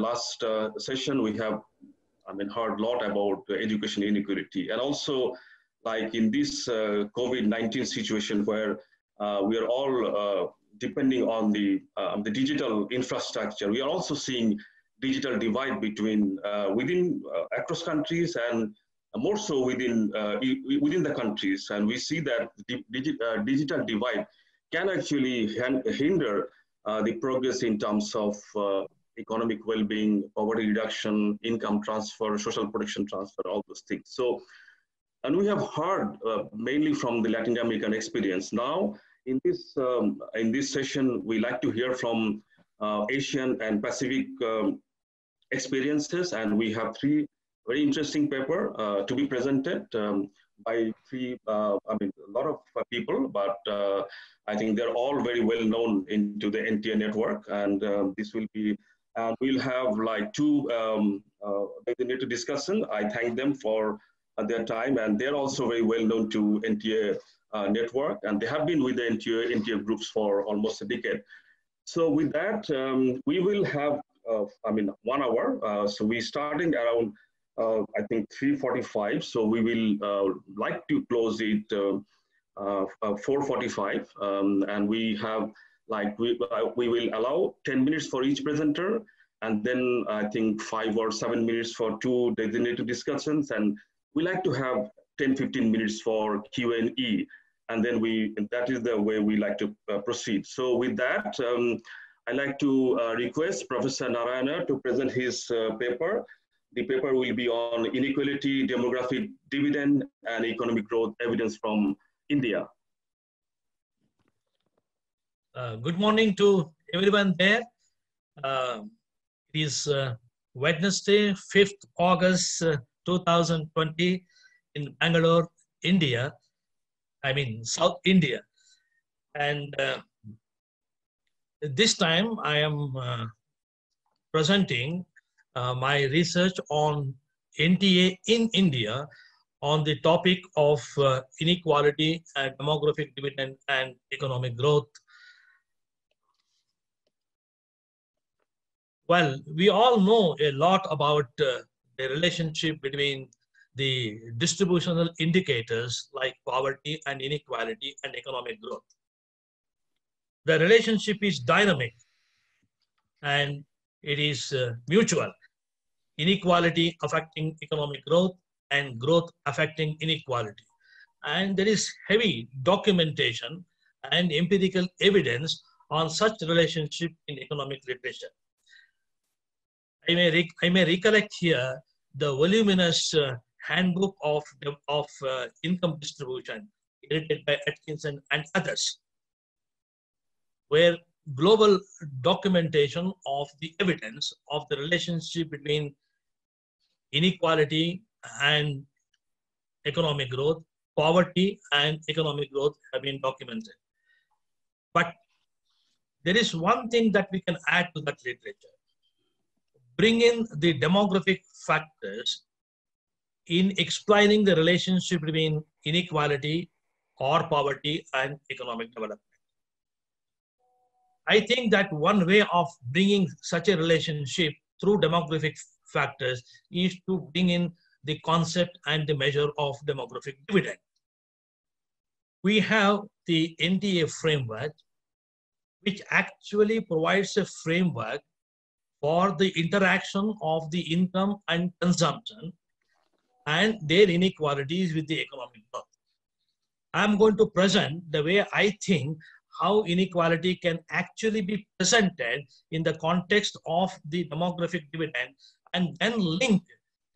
last uh, session, we have, I mean, heard a lot about education inequality. And also, like in this uh, COVID-19 situation where uh, we are all uh, depending on the, um, the digital infrastructure, we are also seeing digital divide between, uh, within, uh, across countries and more so within, within the countries. And we see that digi digital divide can actually hinder the progress in terms of economic well-being, poverty reduction, income transfer, social protection transfer, all those things. So, and we have heard uh, mainly from the Latin American experience. Now, in this um, in this session, we like to hear from uh, Asian and Pacific um, experiences, and we have three very interesting paper uh, to be presented um, by three. Uh, I mean, a lot of people, but uh, I think they're all very well known into the NTA network, and um, this will be and we'll have like two um, uh, discussion. I thank them for uh, their time, and they're also very well known to NTA uh, network, and they have been with the NTA, NTA groups for almost a decade. So with that, um, we will have, uh, I mean, one hour. Uh, so we're starting around, uh, I think 3.45. So we will like to close it 4.45. Um, and we have like we, uh, we will allow 10 minutes for each presenter and then I think five or seven minutes for two designated discussions. And we like to have 10, 15 minutes for Q&E. And then we, that is the way we like to uh, proceed. So with that, um, i like to uh, request Professor Narayana to present his uh, paper. The paper will be on inequality, demographic dividend, and economic growth evidence from India. Uh, good morning to everyone there. Uh, it is uh, Wednesday, 5th August uh, 2020 in Bangalore, India. I mean, South India. And uh, this time I am presenting my research on NTA in India on the topic of inequality and demographic dividend and economic growth Well, we all know a lot about uh, the relationship between the distributional indicators like poverty and inequality and economic growth. The relationship is dynamic and it is uh, mutual. Inequality affecting economic growth and growth affecting inequality. And there is heavy documentation and empirical evidence on such relationship in economic literature. I may, I may recollect here the voluminous uh, handbook of, of uh, income distribution edited by Atkinson and others, where global documentation of the evidence of the relationship between inequality and economic growth, poverty and economic growth have been documented. But there is one thing that we can add to that literature bring in the demographic factors in explaining the relationship between inequality or poverty and economic development. I think that one way of bringing such a relationship through demographic factors is to bring in the concept and the measure of demographic dividend. We have the NTA framework, which actually provides a framework for the interaction of the income and consumption and their inequalities with the economic growth. I'm going to present the way I think how inequality can actually be presented in the context of the demographic dividend and then linked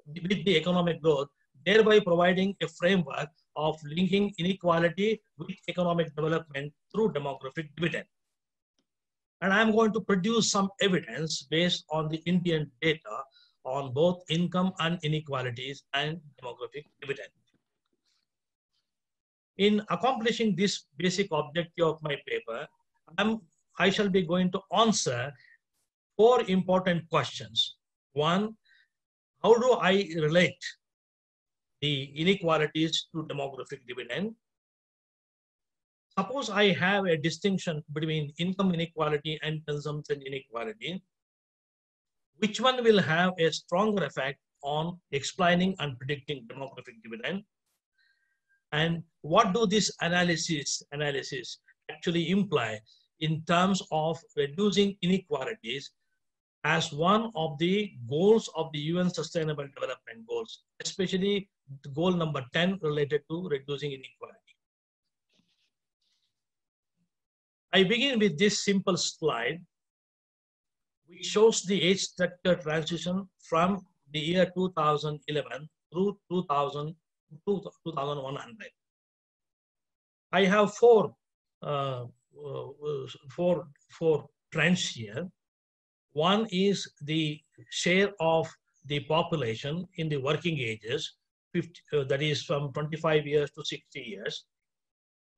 with the economic growth, thereby providing a framework of linking inequality with economic development through demographic dividend. And I'm going to produce some evidence based on the Indian data on both income and inequalities and demographic dividend. In accomplishing this basic objective of my paper, I'm, I shall be going to answer four important questions. One, how do I relate the inequalities to demographic dividend? Suppose I have a distinction between income inequality and consumption inequality. which one will have a stronger effect on explaining and predicting demographic dividend? And what do this analysis, analysis actually imply in terms of reducing inequalities as one of the goals of the UN Sustainable Development Goals, especially goal number 10 related to reducing inequality. I begin with this simple slide, which shows the age structure transition from the year 2011 through 2000, 2100. I have four, uh, uh, four, four trends here. One is the share of the population in the working ages, 50, uh, that is from 25 years to 60 years.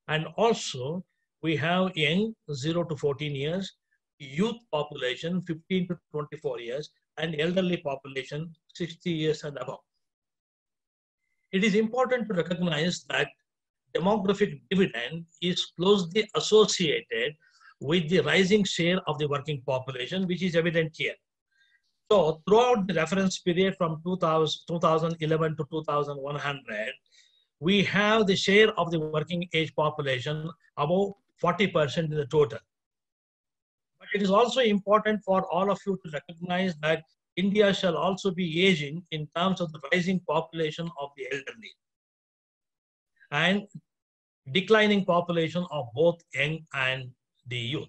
And also we have young 0 to 14 years, youth population 15 to 24 years, and elderly population 60 years and above. It is important to recognize that demographic dividend is closely associated with the rising share of the working population, which is evident here. So throughout the reference period from 2000, 2011 to 2100, we have the share of the working age population above 40% in the total. But it is also important for all of you to recognize that India shall also be aging in terms of the rising population of the elderly and declining population of both young and the youth.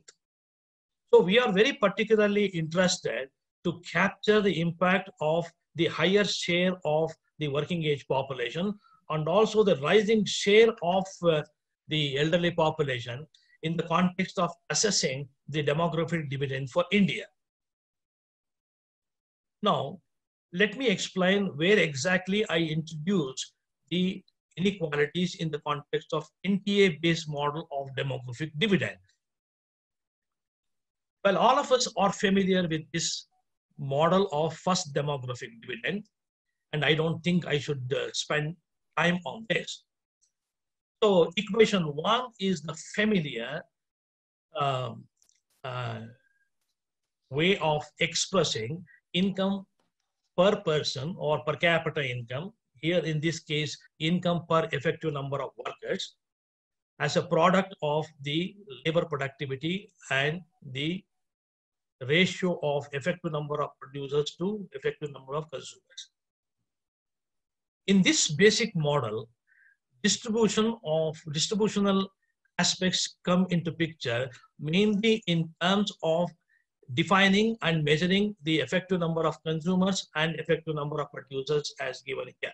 So we are very particularly interested to capture the impact of the higher share of the working age population and also the rising share of uh, the elderly population in the context of assessing the demographic dividend for India. Now, let me explain where exactly I introduce the inequalities in the context of NTA-based model of demographic dividend. Well, all of us are familiar with this model of first demographic dividend, and I don't think I should uh, spend time on this. So equation one is the familiar um, uh, way of expressing income per person or per capita income. Here in this case, income per effective number of workers as a product of the labor productivity and the ratio of effective number of producers to effective number of consumers. In this basic model, distribution of distributional aspects come into picture mainly in terms of defining and measuring the effective number of consumers and effective number of producers as given here.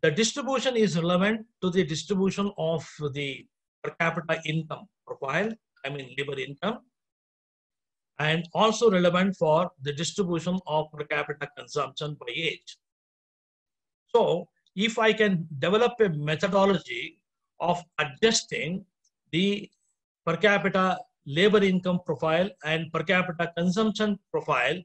The distribution is relevant to the distribution of the per capita income profile, I mean labor income, and also relevant for the distribution of per capita consumption by age. So if I can develop a methodology of adjusting the per capita labor income profile and per capita consumption profile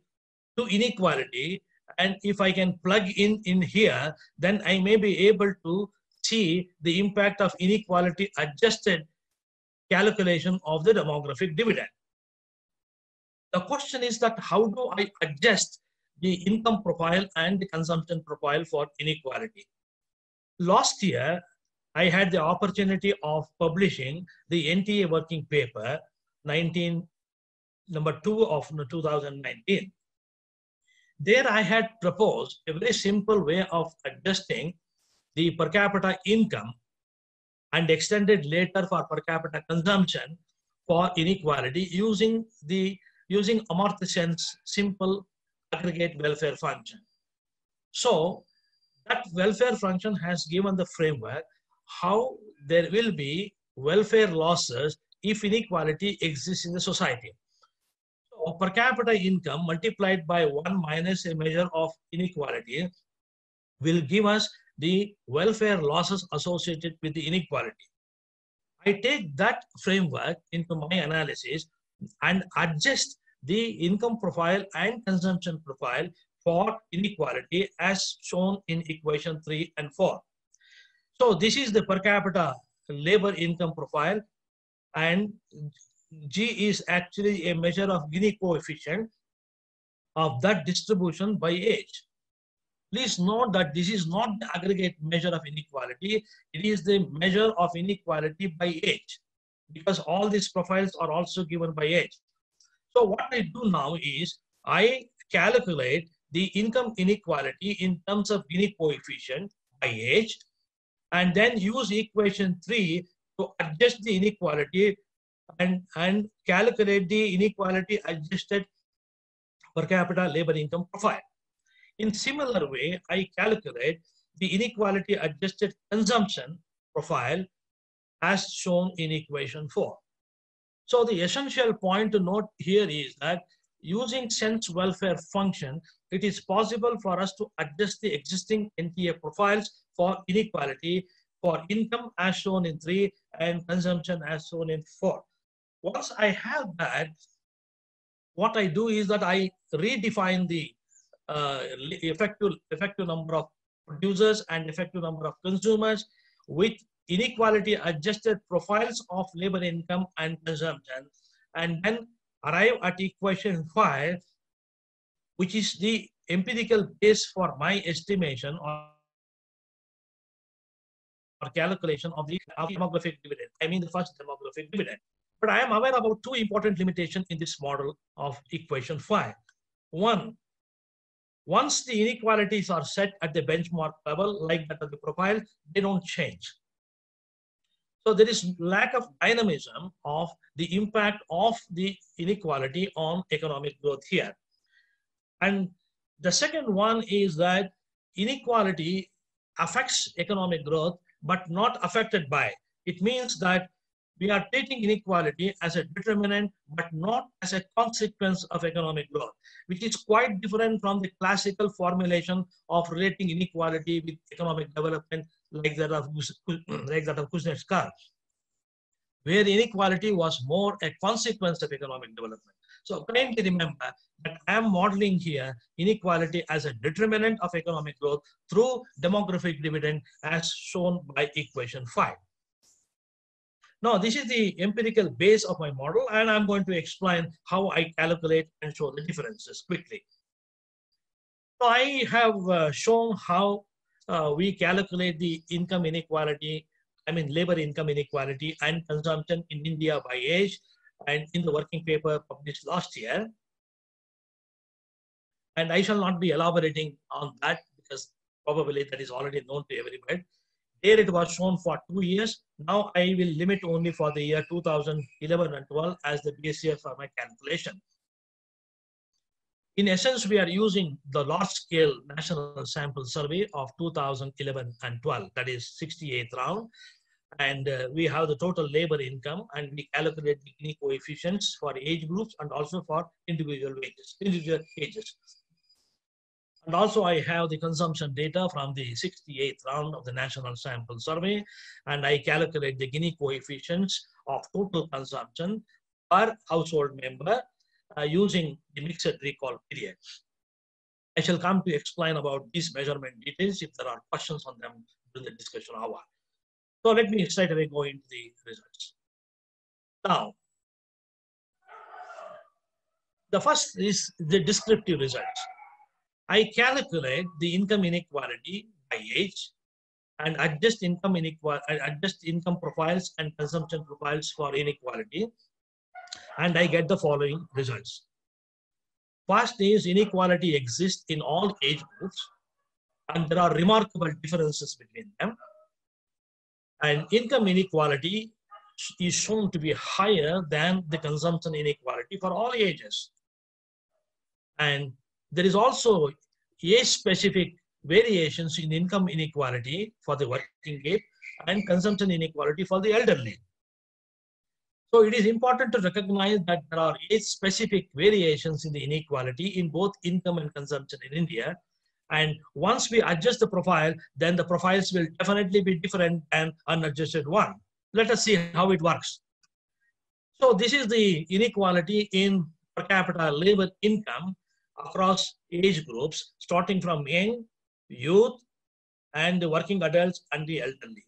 to inequality, and if I can plug in in here, then I may be able to see the impact of inequality adjusted calculation of the demographic dividend. The question is that how do I adjust the income profile and the consumption profile for inequality? Last year, I had the opportunity of publishing the NTA working paper 19, number two of 2019. There I had proposed a very simple way of adjusting the per capita income and extended later for per capita consumption for inequality using the using Amartya Sen's simple aggregate welfare function. So that welfare function has given the framework how there will be welfare losses if inequality exists in the society. So per capita income multiplied by 1 minus a measure of inequality will give us the welfare losses associated with the inequality. I take that framework into my analysis and adjust the income profile and consumption profile for inequality as shown in equation 3 and 4. So this is the per capita labor income profile and G is actually a measure of Gini coefficient of that distribution by age. Please note that this is not the aggregate measure of inequality. It is the measure of inequality by age because all these profiles are also given by age. So what I do now is I calculate the income inequality in terms of Gini coefficient age and then use equation 3 to adjust the inequality and, and calculate the inequality adjusted per capita labor income profile. In similar way, I calculate the inequality adjusted consumption profile as shown in equation 4. So the essential point to note here is that using Sen's welfare function, it is possible for us to adjust the existing NTA profiles for inequality for income as shown in 3 and consumption as shown in 4. Once I have that, what I do is that I redefine the uh, effective, effective number of producers and effective number of consumers with inequality adjusted profiles of labor income and consumption and then arrive at equation 5 which is the empirical base for my estimation or, calculation of the demographic dividend. I mean the first demographic dividend. But I am aware about two important limitations in this model of equation 5. One, once the inequalities are set at the benchmark level, like that of the profile, they don't change. So there is lack of dynamism of the impact of the inequality on economic growth here. And the second one is that inequality affects economic growth, but not affected by. It means that we are treating inequality as a determinant, but not as a consequence of economic growth, which is quite different from the classical formulation of relating inequality with economic development like that of, like that of Kuznets curve, where inequality was more a consequence of economic development. So kindly remember that I am modeling here inequality as a determinant of economic growth through demographic dividend as shown by equation 5. Now, this is the empirical base of my model, and I'm going to explain how I calculate and show the differences quickly. So I have uh, shown how uh, we calculate the income inequality, I mean labor income inequality and consumption in India by age and in the working paper published last year. And I shall not be elaborating on that because probably that is already known to everybody. There it was shown for two years. Now I will limit only for the year 2011 and 12 as the basis for my calculation. In essence, we are using the large scale national sample survey of 2011 and 12, that is 68th round. And uh, we have the total labor income and we calculate the Gini coefficients for age groups and also for individual wages, individual ages. And also I have the consumption data from the 68th round of the national sample survey. And I calculate the Gini coefficients of total consumption per household member uh, using the mixed recall period. I shall come to explain about these measurement details if there are questions on them during the discussion hour. So let me straight away go into the results. Now, the first is the descriptive results. I calculate the income inequality by age and adjust income inequality, adjust income profiles and consumption profiles for inequality and I get the following results. First is inequality exists in all age groups and there are remarkable differences between them. And income inequality is shown to be higher than the consumption inequality for all ages. And there is also age-specific variations in income inequality for the working age and consumption inequality for the elderly. So it is important to recognize that there are age-specific variations in the inequality in both income and consumption in India. And once we adjust the profile, then the profiles will definitely be different than unadjusted one. Let us see how it works. So this is the inequality in per capita labor income across age groups, starting from young, youth, and the working adults and the elderly.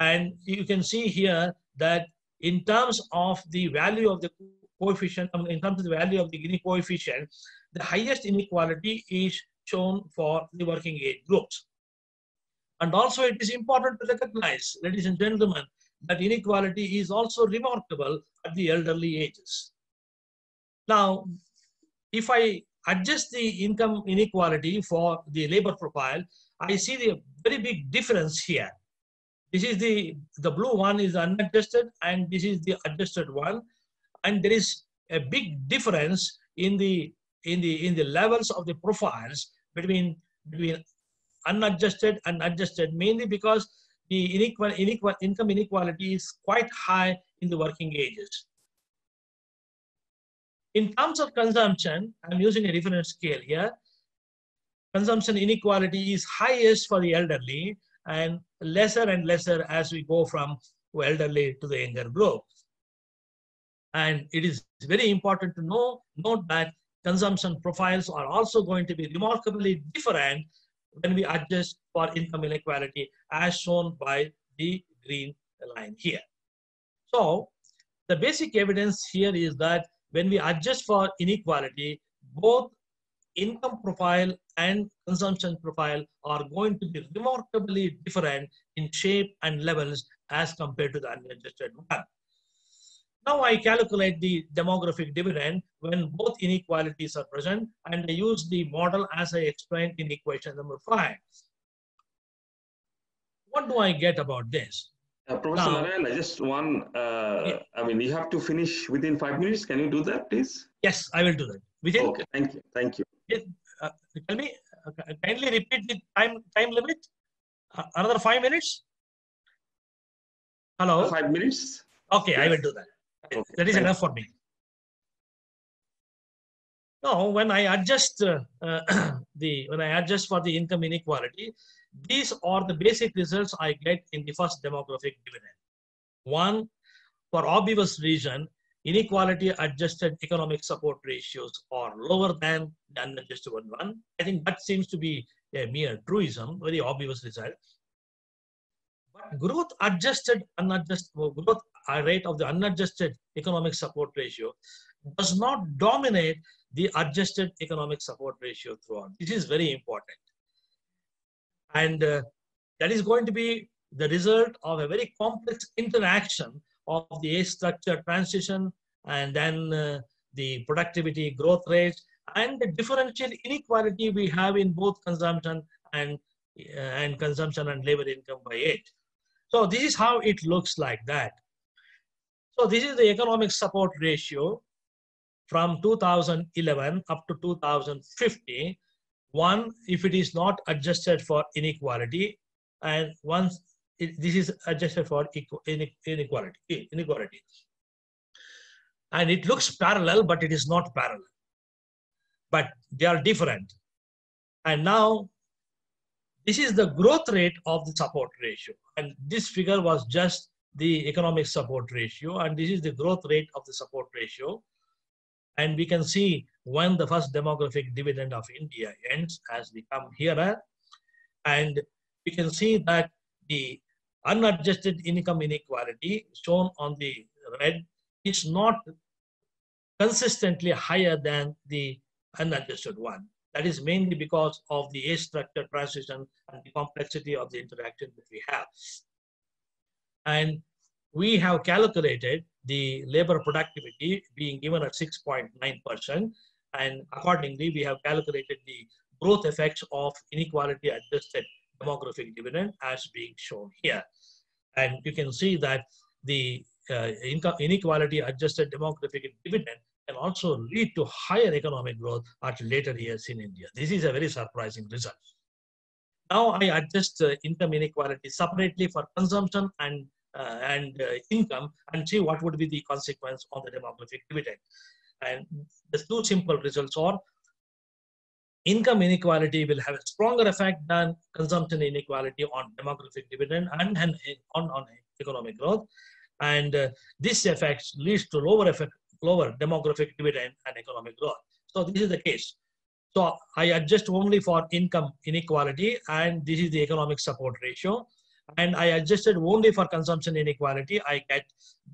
And you can see here that in terms of the value of the coefficient, in terms of the value of the Gini coefficient, the highest inequality is shown for the working age groups. And also it is important to recognize, ladies and gentlemen, that inequality is also remarkable at the elderly ages. Now, if I adjust the income inequality for the labor profile, I see the very big difference here. This is the, the blue one is unadjusted and this is the adjusted one. And there is a big difference in the, in the, in the levels of the profiles between, between unadjusted and adjusted, mainly because the inequal, inequal, income inequality is quite high in the working ages. In terms of consumption, I'm using a different scale here. Consumption inequality is highest for the elderly and lesser and lesser as we go from elderly to the younger group. And it is very important to know, note that consumption profiles are also going to be remarkably different when we adjust for income inequality as shown by the green line here. So the basic evidence here is that when we adjust for inequality, both income profile and consumption profile are going to be remarkably different in shape and levels as compared to the unadjusted one. Now I calculate the demographic dividend when both inequalities are present and I use the model as I explained in equation number five. What do I get about this? Uh, Professor now, Narayan, just one, uh, yeah. I mean, you have to finish within five minutes. Can you do that, please? Yes, I will do that. Within, okay, thank you. Thank you. Uh, tell me, uh, kindly repeat the time, time limit. Uh, another five minutes? Hello? Five minutes? Okay, yes. I will do that. Okay. That is enough for me. Now, when I adjust uh, uh, the when I adjust for the income inequality, these are the basic results I get in the first demographic dividend. One, for obvious reason, inequality adjusted economic support ratios are lower than the unadjusted one. I think that seems to be a mere truism, very obvious result. But growth adjusted unadjusted growth rate of the unadjusted economic support ratio does not dominate the adjusted economic support ratio throughout. This is very important. And uh, that is going to be the result of a very complex interaction of the age structure transition and then uh, the productivity growth rates and the differential inequality we have in both consumption and, uh, and consumption and labor income by age. So this is how it looks like that. So this is the economic support ratio from 2011 up to 2050. One, if it is not adjusted for inequality, and once it, this is adjusted for inequality, inequality. And it looks parallel, but it is not parallel. But they are different. And now this is the growth rate of the support ratio. And this figure was just the economic support ratio, and this is the growth rate of the support ratio. And we can see when the first demographic dividend of India ends as we come here. Eh? And we can see that the unadjusted income inequality shown on the red is not consistently higher than the unadjusted one. That is mainly because of the age structure transition and the complexity of the interaction that we have. And we have calculated the labor productivity being given at 6.9%. And accordingly, we have calculated the growth effects of inequality adjusted demographic dividend as being shown here. And you can see that the uh, inequality adjusted demographic dividend can also lead to higher economic growth at later years in India. This is a very surprising result. Now I adjust uh, income inequality separately for consumption and, uh, and uh, income and see what would be the consequence on the demographic dividend. And the two simple results are income inequality will have a stronger effect than consumption inequality on demographic dividend and, and on, on economic growth. And uh, this effect leads to lower effect, lower demographic dividend and economic growth. So this is the case. So I adjust only for income inequality and this is the economic support ratio. And I adjusted only for consumption inequality. I get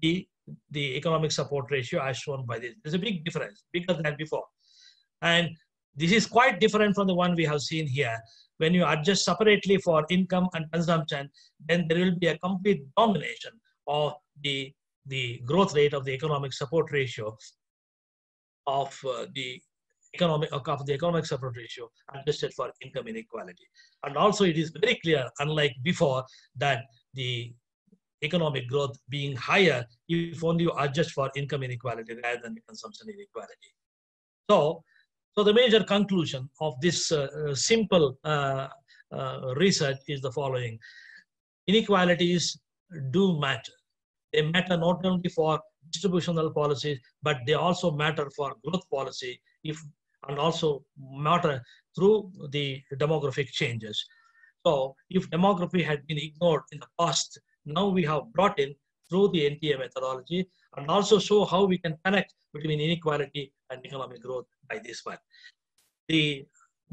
the the economic support ratio as shown by this. There's a big difference, bigger than before. And this is quite different from the one we have seen here. When you adjust separately for income and consumption, then there will be a complete domination of the, the growth rate of the economic support ratio of uh, the economic of the economic support ratio adjusted for income inequality. And also it is very clear, unlike before, that the economic growth being higher if only you adjust for income inequality rather than consumption inequality. So, so the major conclusion of this uh, uh, simple uh, uh, research is the following. Inequalities do matter. They matter not only for distributional policies, but they also matter for growth policy if and also matter through the demographic changes. So if demography had been ignored in the past, now we have brought in through the NTA methodology and also show how we can connect between inequality and economic growth by this one. The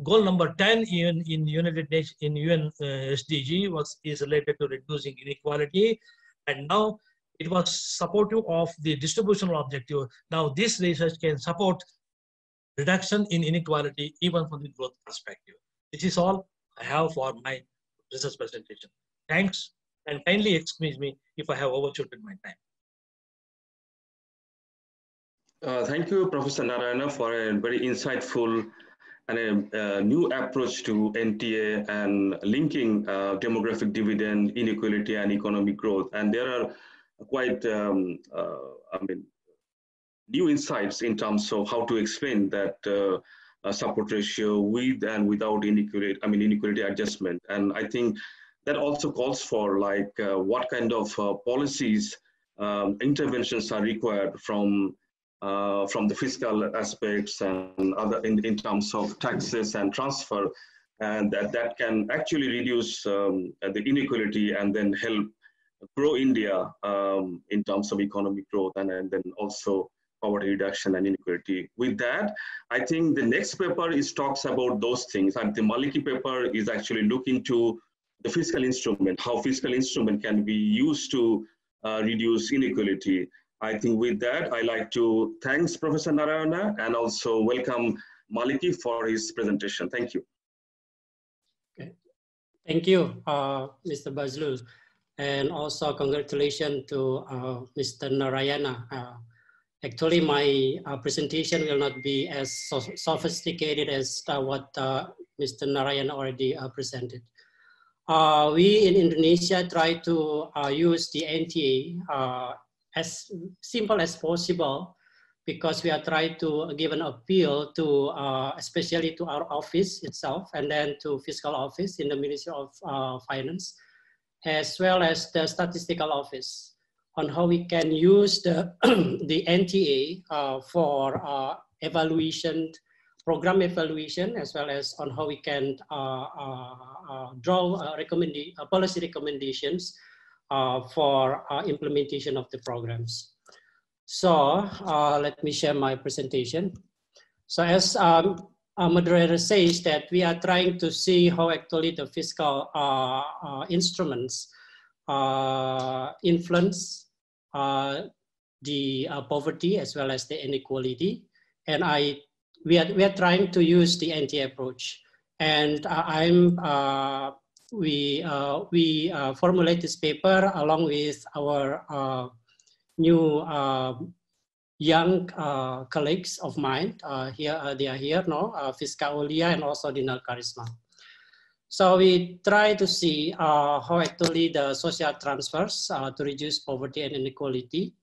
goal number 10 in, in United Nations in UN uh, SDG was is related to reducing inequality and now it was supportive of the distributional objective. Now this research can support reduction in inequality even from the growth perspective. This is all I have for my research presentation. Thanks and kindly excuse me if I have overshooted my time. Uh, thank you, Professor Narayana, for a very insightful and a, a new approach to NTA and linking uh, demographic dividend, inequality, and economic growth. And there are quite, um, uh, I mean, new insights in terms of how to explain that uh, support ratio with and without inequality, I mean, inequality adjustment. And I think that also calls for like uh, what kind of uh, policies um, interventions are required from uh, from the fiscal aspects and other in, in terms of taxes and transfer and that, that can actually reduce um, the inequality and then help grow India um, in terms of economic growth and, and then also poverty reduction and inequality. With that, I think the next paper is talks about those things. And the Maliki paper is actually looking to the fiscal instrument, how fiscal instrument can be used to uh, reduce inequality. I think with that, I like to thanks Professor Narayana and also welcome Maliki for his presentation. Thank you. Okay. Thank you, uh, Mr. Bazlul. And also congratulations to uh, Mr. Narayana. Uh, actually, my uh, presentation will not be as so sophisticated as uh, what uh, Mr. Narayana already presented. Uh, we in Indonesia try to use the NTA as simple as possible because we are trying to give an appeal to, especially to our office itself and then to fiscal office in the Ministry of Finance, as well as the statistical office on how we can use the, the NTA uh, for evaluation program evaluation as well as on how we can uh, uh, uh, draw recommenda policy recommendations for implementation of the programs. So let me share my presentation. So as um, our moderator says that we are trying to see how actually the fiscal uh, uh, instruments uh, influence the poverty as well as the inequality. And I we are, we are trying to use the NT approach. And uh, I'm, uh, we, uh, we uh, formulate this paper along with our uh, new young uh, colleagues of mine. Uh, here, uh, they are here now, uh, Fiska and also Dinar Karisma. So we try to see how actually the social transfers to reduce poverty and inequality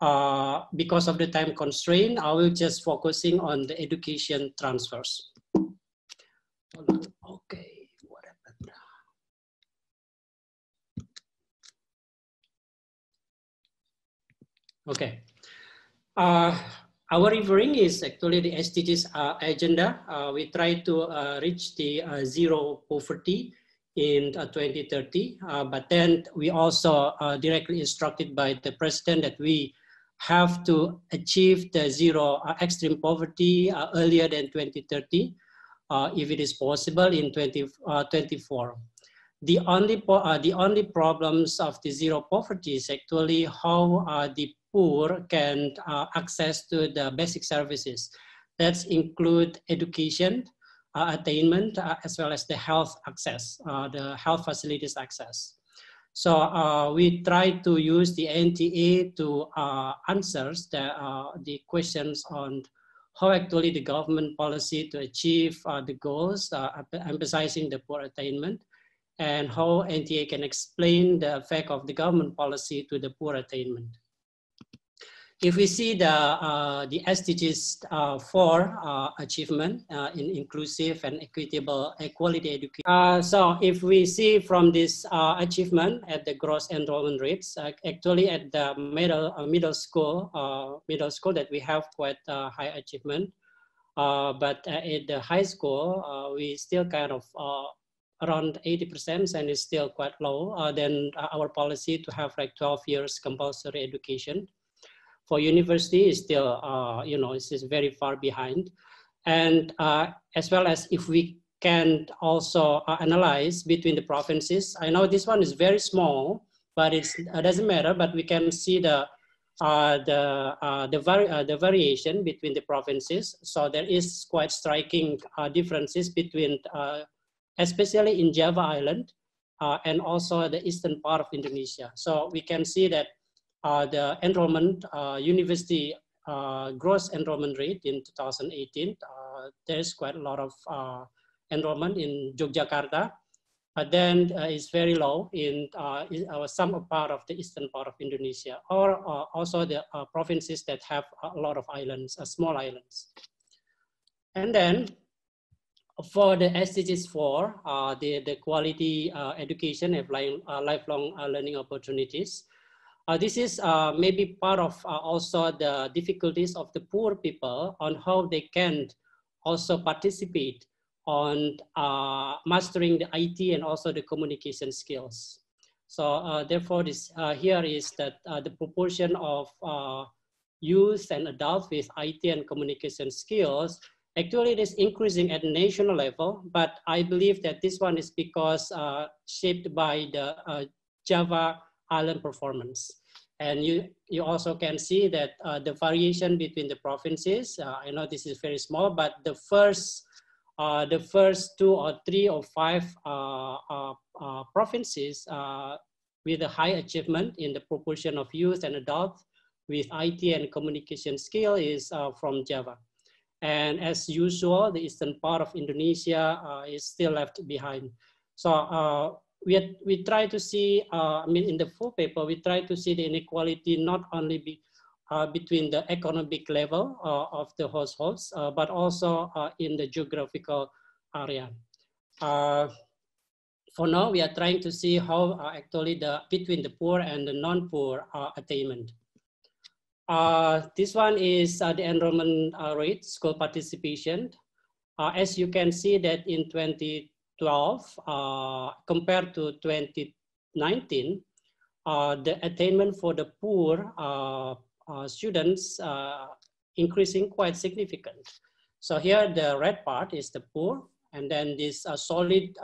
uh, because of the time constraint, I will just focusing on the education transfers. Okay, what happened? Okay. Uh, our referring is actually the SDGs uh, agenda. Uh, we try to uh, reach the uh, zero poverty in 2030, but then we also directly instructed by the president that we have to achieve the zero uh, extreme poverty uh, earlier than 2030, uh, if it is possible in 2024. the only the only problems of the zero poverty is actually how the poor can access to the basic services. That include education, uh, attainment, uh, as well as the health access, uh, the health facilities access. So uh, we try to use the NTA to uh, answer the, uh, the questions on how actually the government policy to achieve the goals, emphasizing the poor attainment, and how NTA can explain the effect of the government policy to the poor attainment if we see the uh, the SDGs uh, for uh, achievement uh, in inclusive and equitable equality education. Uh, so if we see from this uh, achievement at the gross enrollment rates, actually at the middle middle school middle school that we have quite high achievement, but at the high school we still kind of around 80% and is still quite low than our policy to have like 12 years compulsory education for university is still, uh, you know, it's very far behind. And uh, as well as if we can also uh, analyze between the provinces, I know this one is very small, but it doesn't matter, but we can see the uh, the uh, the, vari uh, the variation between the provinces. So there is quite striking differences between, especially in Java Island, and also the eastern part of Indonesia. So we can see that uh, the enrollment, uh, university uh, gross enrollment rate in 2018, there's quite a lot of enrollment in Yogyakarta, but then uh, it's very low in, uh, in uh, some part of the eastern part of Indonesia, or also the provinces that have a lot of islands, small islands. And then for the SDGs 4, the, the quality education and lifelong learning opportunities, uh, this is uh, maybe part of uh, also the difficulties of the poor people on how they can also participate on uh, mastering the IT and also the communication skills. So uh, therefore, this uh, here is that the proportion of youth and adults with IT and communication skills actually it is increasing at national level, but I believe that this one is because shaped by the Java island performance. And you, you also can see that uh, the variation between the provinces, uh, I know this is very small, but the first, uh, the first two or three or five uh, uh, uh, provinces with a high achievement in the proportion of youth and adults with IT and communication skill is from Java. And as usual, the eastern part of Indonesia is still left behind. So we, we try to see, uh, I mean, in the full paper, we try to see the inequality not only be, uh, between the economic level uh, of the households, uh, but also uh, in the geographical area. Uh, for now, we are trying to see how actually the between the poor and the non-poor attainment. this one is the enrollment rate, school participation. as you can see that in 20 12 uh, compared to 2019, uh, the attainment for the poor uh, uh students uh, increasing quite significant. So here the red part is the poor, and then this uh, solid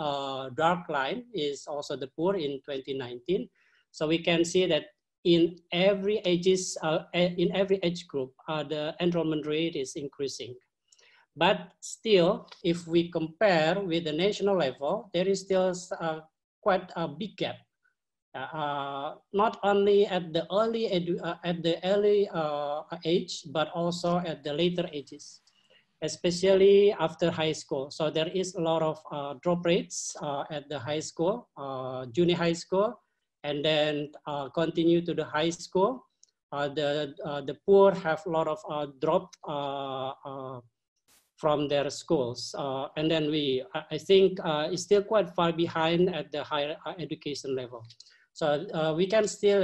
dark line is also the poor in 2019. So we can see that in every ages, in every age group, the enrollment rate is increasing. But still, if we compare with the national level, there is still uh, quite a big gap. Uh, not only at the early uh, at the early uh, age, but also at the later ages, especially after high school. So there is a lot of uh, drop rates uh, at the high school, junior high school, and then continue to the high school. the the poor have a lot of drop from their schools. Uh, and then we, I think, uh, is still quite far behind at the higher uh, education level. So uh, we can still,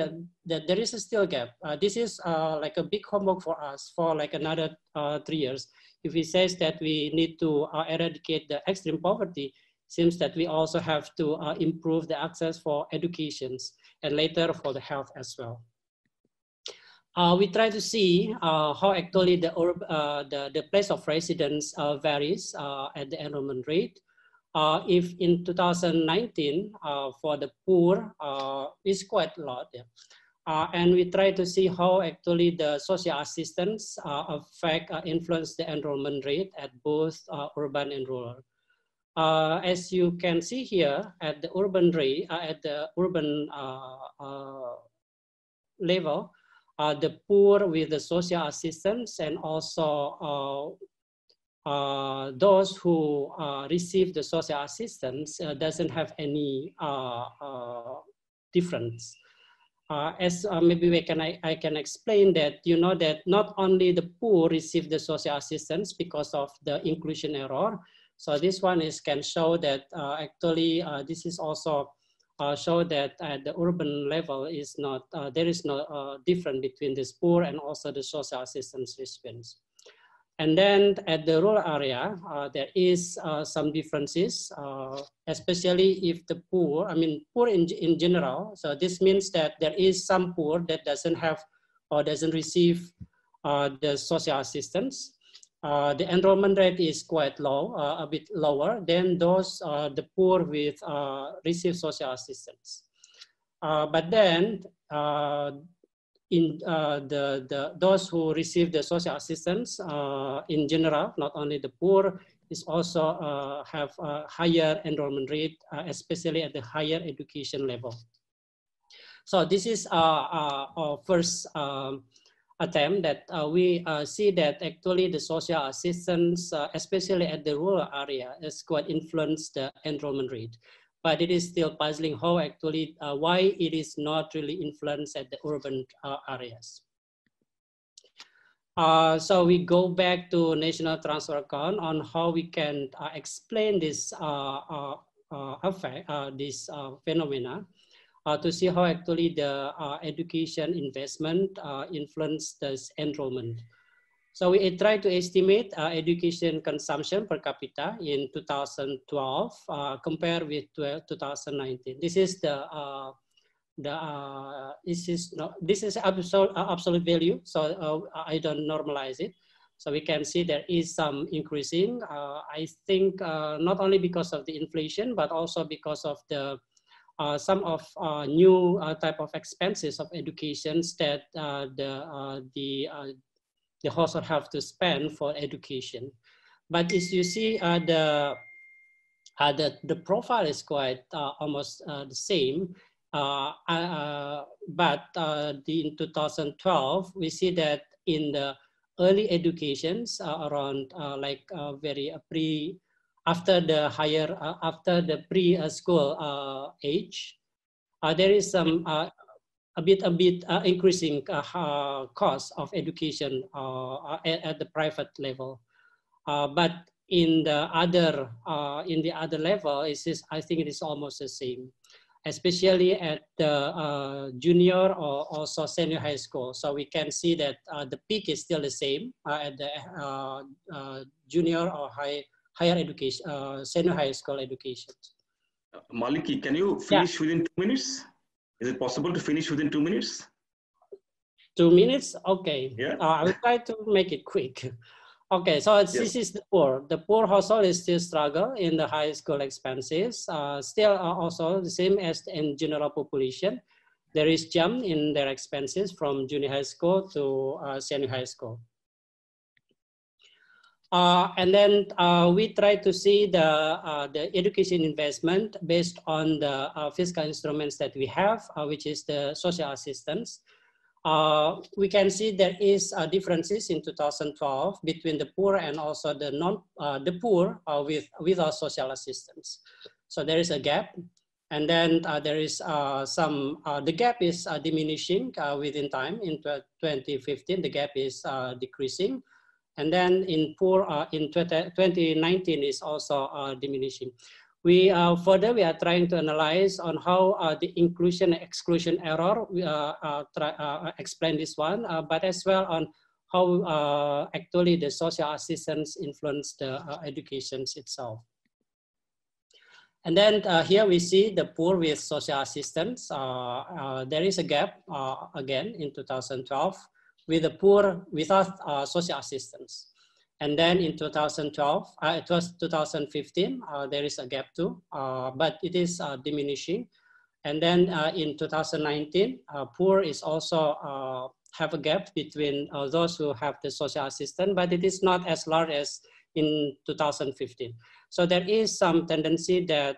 that there is still a still gap. Uh, this is uh, like a big homework for us for like another three years. If we says that we need to eradicate the extreme poverty, seems that we also have to improve the access for educations and later for the health as well uh, we try to see uh, how actually the, uh, the, the place of residence uh, varies uh, at the enrollment rate. Uh, if in 2019, for the poor, is quite a lot. Yeah. Uh, and we try to see how actually the social assistance uh, affect, uh, influence the enrollment rate at both uh, urban and rural. Uh, as you can see here at the urban rate, uh, at the urban level, the poor with the social assistance and also those who receive the social assistance doesn't have any difference uh, as uh, maybe we can, I, I, can explain that, you know, that not only the poor receive the social assistance because of the inclusion error. So this one is can show that uh, actually uh, this is also uh, show that at the urban level is not, uh, there is no difference between the poor and also the social assistance recipients. And then at the rural area, uh, there is uh, some differences, uh, especially if the poor, I mean, poor in, in general. So this means that there is some poor that doesn't have or doesn't receive uh, the social assistance. Uh, the enrollment rate is quite low, uh, a bit lower than those, the poor with receive social assistance. but then in uh, the, the those who receive the social assistance uh, in general, not only the poor, is also uh, have a higher enrollment rate, uh, especially at the higher education level. So this is our first um, attempt that uh, we uh, see that actually the social assistance, especially at the rural area, is quite influenced the enrollment rate but it is still puzzling how actually, uh, why it is not really influenced at the urban uh, areas. Uh, so we go back to national transfer account on how we can uh, explain this uh, uh, effect, this phenomena, to see how actually the education investment influence this enrollment. So we try to estimate uh, education consumption per capita in 2012 uh, compared with 2019. This is the uh, the uh, this is no, this is absolute uh, absolute value. So uh, I don't normalize it. So we can see there is some increasing. I think not only because of the inflation, but also because of the some of new type of expenses of educations that the the the household have to spend for education. But as you see, uh, the, uh, the, the profile is quite uh, almost uh, the same. Uh, uh, but the, in 2012, we see that in the early educations around like very pre, after the higher, after the pre-school age, there is some a bit a bit uh, increasing uh, cost of education uh, at, at, the private level. Uh, but in the other uh, in the other level, is I think it is almost the same, especially at the uh, junior or also senior high school. So we can see that the peak is still the same at the junior or high higher education, senior high school education. Maliki, can you finish yeah. within two minutes? Is it possible to finish within two minutes? Two minutes? Okay. Yeah. Uh, I will try to make it quick. Okay, so yes. this is the poor. The poor household is still struggle in the high school expenses. Uh, still uh, also the same as in general population. There is jump in their expenses from junior high school to uh, senior high school. Uh, and then uh, we try to see the, uh, the education investment based on the uh, fiscal instruments that we have, uh, which is the social assistance. Uh, we can see there is differences in 2012 between the poor and also the non the poor with without social assistance. So there is a gap, and then there is some the gap is diminishing within time. In 2015, the gap is decreasing. And then in poor, uh, in 2019 is also uh, diminishing. We uh, further, we are trying to analyze on how uh, the inclusion exclusion error, we uh, uh, try, explain this one, but as well on how actually the social assistance influence the educations itself. And then here we see the poor with social assistance. there is a gap again in 2012 with the poor without uh, social assistance. And then in 2012, uh, it was 2015, uh, there is a gap too, uh, but it is uh, diminishing. And then uh, in 2019, uh, poor is also have a gap between those who have the social assistance, but it is not as large as in 2015. So there is some tendency that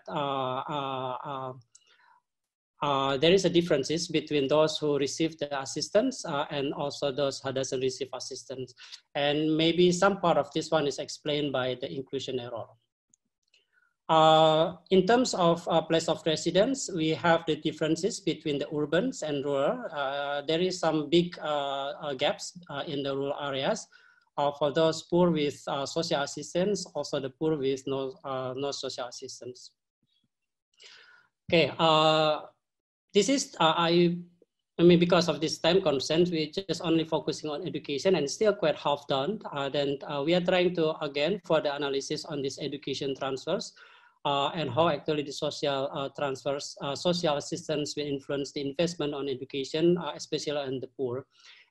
uh, there is a differences between those who receive the assistance uh, and also those who doesn't receive assistance. And maybe some part of this one is explained by the inclusion error. Uh, in terms of uh, place of residence, we have the differences between the urbans and rural. Uh, there is some big gaps in the rural areas. for those poor with social assistance, also the poor with no, no social assistance. Okay, this is, I, I mean, because of this time constraint, we're just only focusing on education and still quite half done. then we are trying to, again, for the analysis on this education transfers, uh, and how actually the social uh, transfers, uh, social assistance will influence the investment on education, uh, especially on the poor.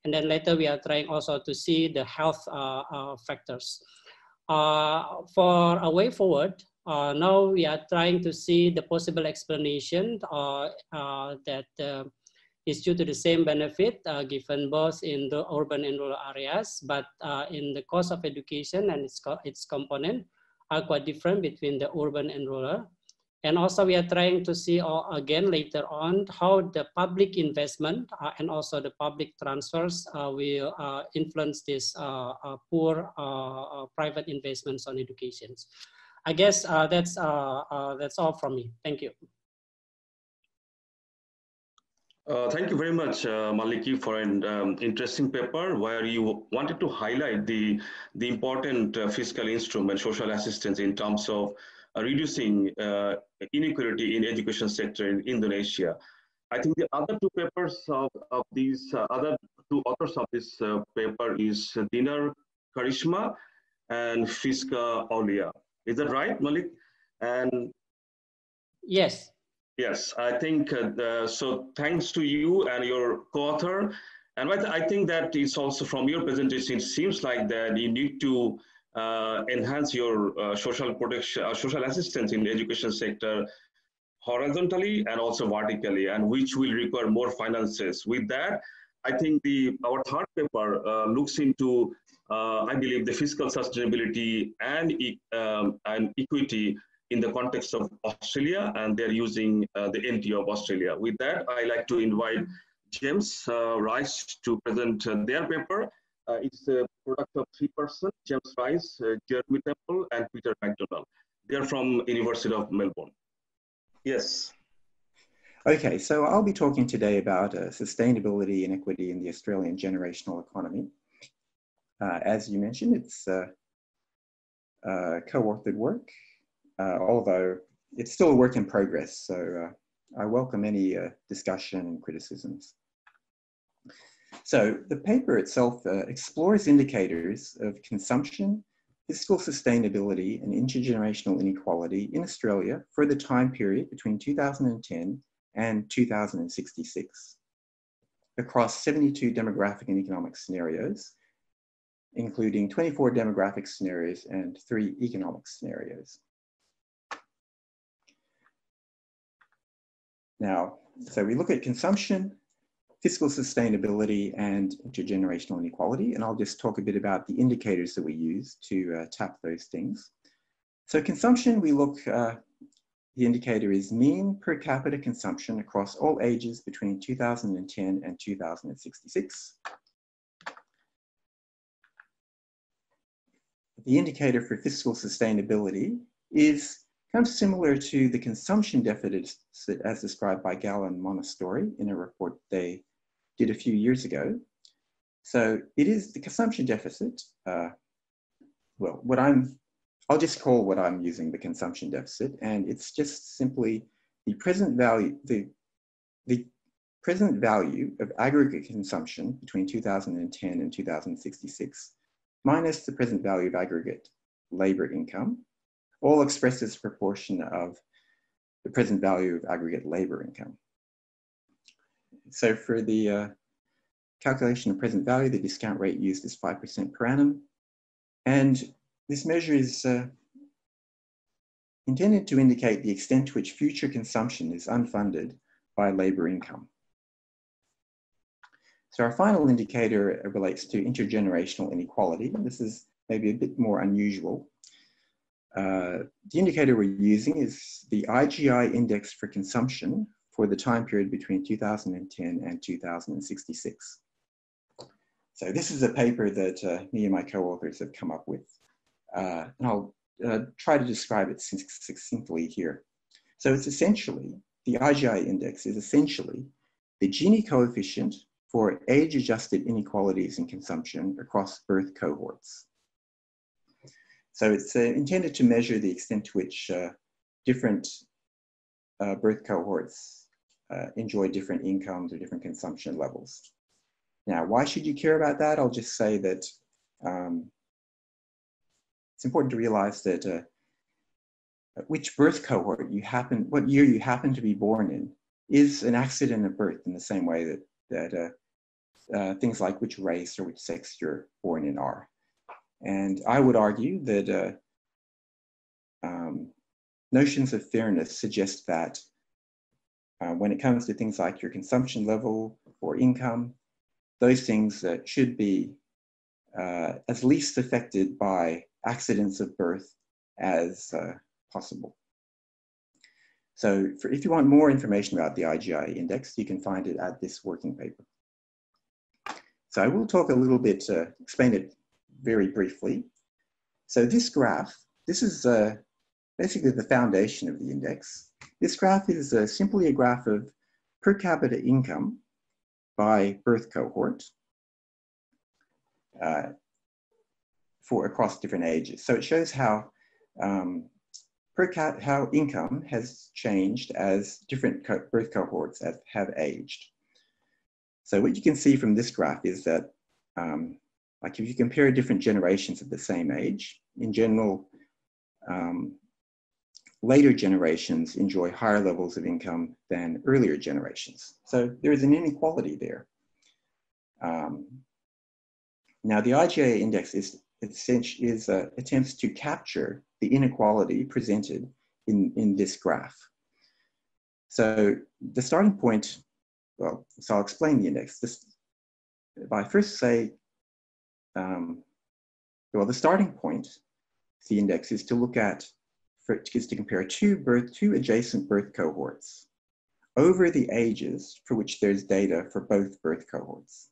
And then later we are trying also to see the health uh, uh, factors. for a way forward, now we are trying to see the possible explanation that is due to the same benefit given both in the urban and rural areas, but in the cost of education and its, co its component, are quite different between the urban and rural. And also we are trying to see uh, again later on how the public investment uh, and also the public transfers uh, will uh, influence this uh, uh, poor private investments on education. I guess that's, that's all from me. Thank you. Uh, thank you very much, uh, Maliki, for an um, interesting paper where you wanted to highlight the, the important uh, fiscal instrument, social assistance in terms of uh, reducing uh, inequality in education sector in Indonesia. I think the other two papers of, of these, uh, other two authors of this paper is Dinar Karishma and Fiska Aulia. Is that right, Malik? And Yes. Yes, I think uh, so. Thanks to you and your co-author, and I think that it's also from your presentation. It seems like that you need to uh, enhance your uh, social protection, uh, social assistance in the education sector horizontally and also vertically, and which will require more finances. With that, I think the our third paper uh, looks into, uh, I believe, the fiscal sustainability and um, and equity in the context of Australia, and they're using uh, the NT of Australia. With that, I like to invite James uh, Rice to present uh, their paper. Uh, it's a product of three persons, James Rice, uh, Jeremy Temple, and Peter McDonald. They're from University of Melbourne. Yes. Okay, so I'll be talking today about sustainability and equity in the Australian generational economy. As you mentioned, it's co-authored work uh, although it's still a work in progress. So uh, I welcome any uh, discussion and criticisms. So the paper itself uh, explores indicators of consumption, fiscal sustainability and intergenerational inequality in Australia for the time period between 2010 and 2066 across 72 demographic and economic scenarios, including 24 demographic scenarios and three economic scenarios. Now, so we look at consumption, fiscal sustainability, and intergenerational inequality, and I'll just talk a bit about the indicators that we use to uh, tap those things. So consumption, we look, uh, the indicator is mean per capita consumption across all ages between 2010 and 2066. The indicator for fiscal sustainability is kind of similar to the consumption deficit as described by Gallo and Monostori in a report they did a few years ago. So it is the consumption deficit. Uh, well, what I'm, I'll just call what I'm using the consumption deficit, and it's just simply the present value, the, the present value of aggregate consumption between 2010 and 2066 minus the present value of aggregate labor income all expressed as a proportion of the present value of aggregate labor income. So for the uh, calculation of present value, the discount rate used is 5% per annum. And this measure is uh, intended to indicate the extent to which future consumption is unfunded by labor income. So our final indicator relates to intergenerational inequality. This is maybe a bit more unusual. Uh, the indicator we're using is the IGI index for consumption for the time period between 2010 and 2066. So this is a paper that uh, me and my co-authors have come up with. Uh, and I'll uh, try to describe it succinctly here. So it's essentially, the IGI index is essentially the Gini coefficient for age-adjusted inequalities in consumption across birth cohorts. So it's uh, intended to measure the extent to which uh, different uh, birth cohorts uh, enjoy different incomes or different consumption levels. Now, why should you care about that? I'll just say that um, it's important to realize that uh, which birth cohort you happen, what year you happen to be born in, is an accident of birth in the same way that that uh, uh, things like which race or which sex you're born in are. And I would argue that uh, um, notions of fairness suggest that uh, when it comes to things like your consumption level or income, those things uh, should be uh, as least affected by accidents of birth as uh, possible. So for, if you want more information about the IGI index, you can find it at this working paper. So I will talk a little bit, uh, explain it very briefly. So this graph, this is uh, basically the foundation of the index. This graph is uh, simply a graph of per capita income by birth cohort uh, for across different ages. So it shows how um, per cap how income has changed as different co birth cohorts have, have aged. So what you can see from this graph is that um, like if you compare different generations of the same age, in general, um, later generations enjoy higher levels of income than earlier generations. So there is an inequality there. Um, now the IGI index is, is uh, attempts to capture the inequality presented in, in this graph. So the starting point, well, so I'll explain the index. This, if I first say, um, well, the starting point, the index is to look at, for, is to compare two birth, two adjacent birth cohorts over the ages for which there's data for both birth cohorts.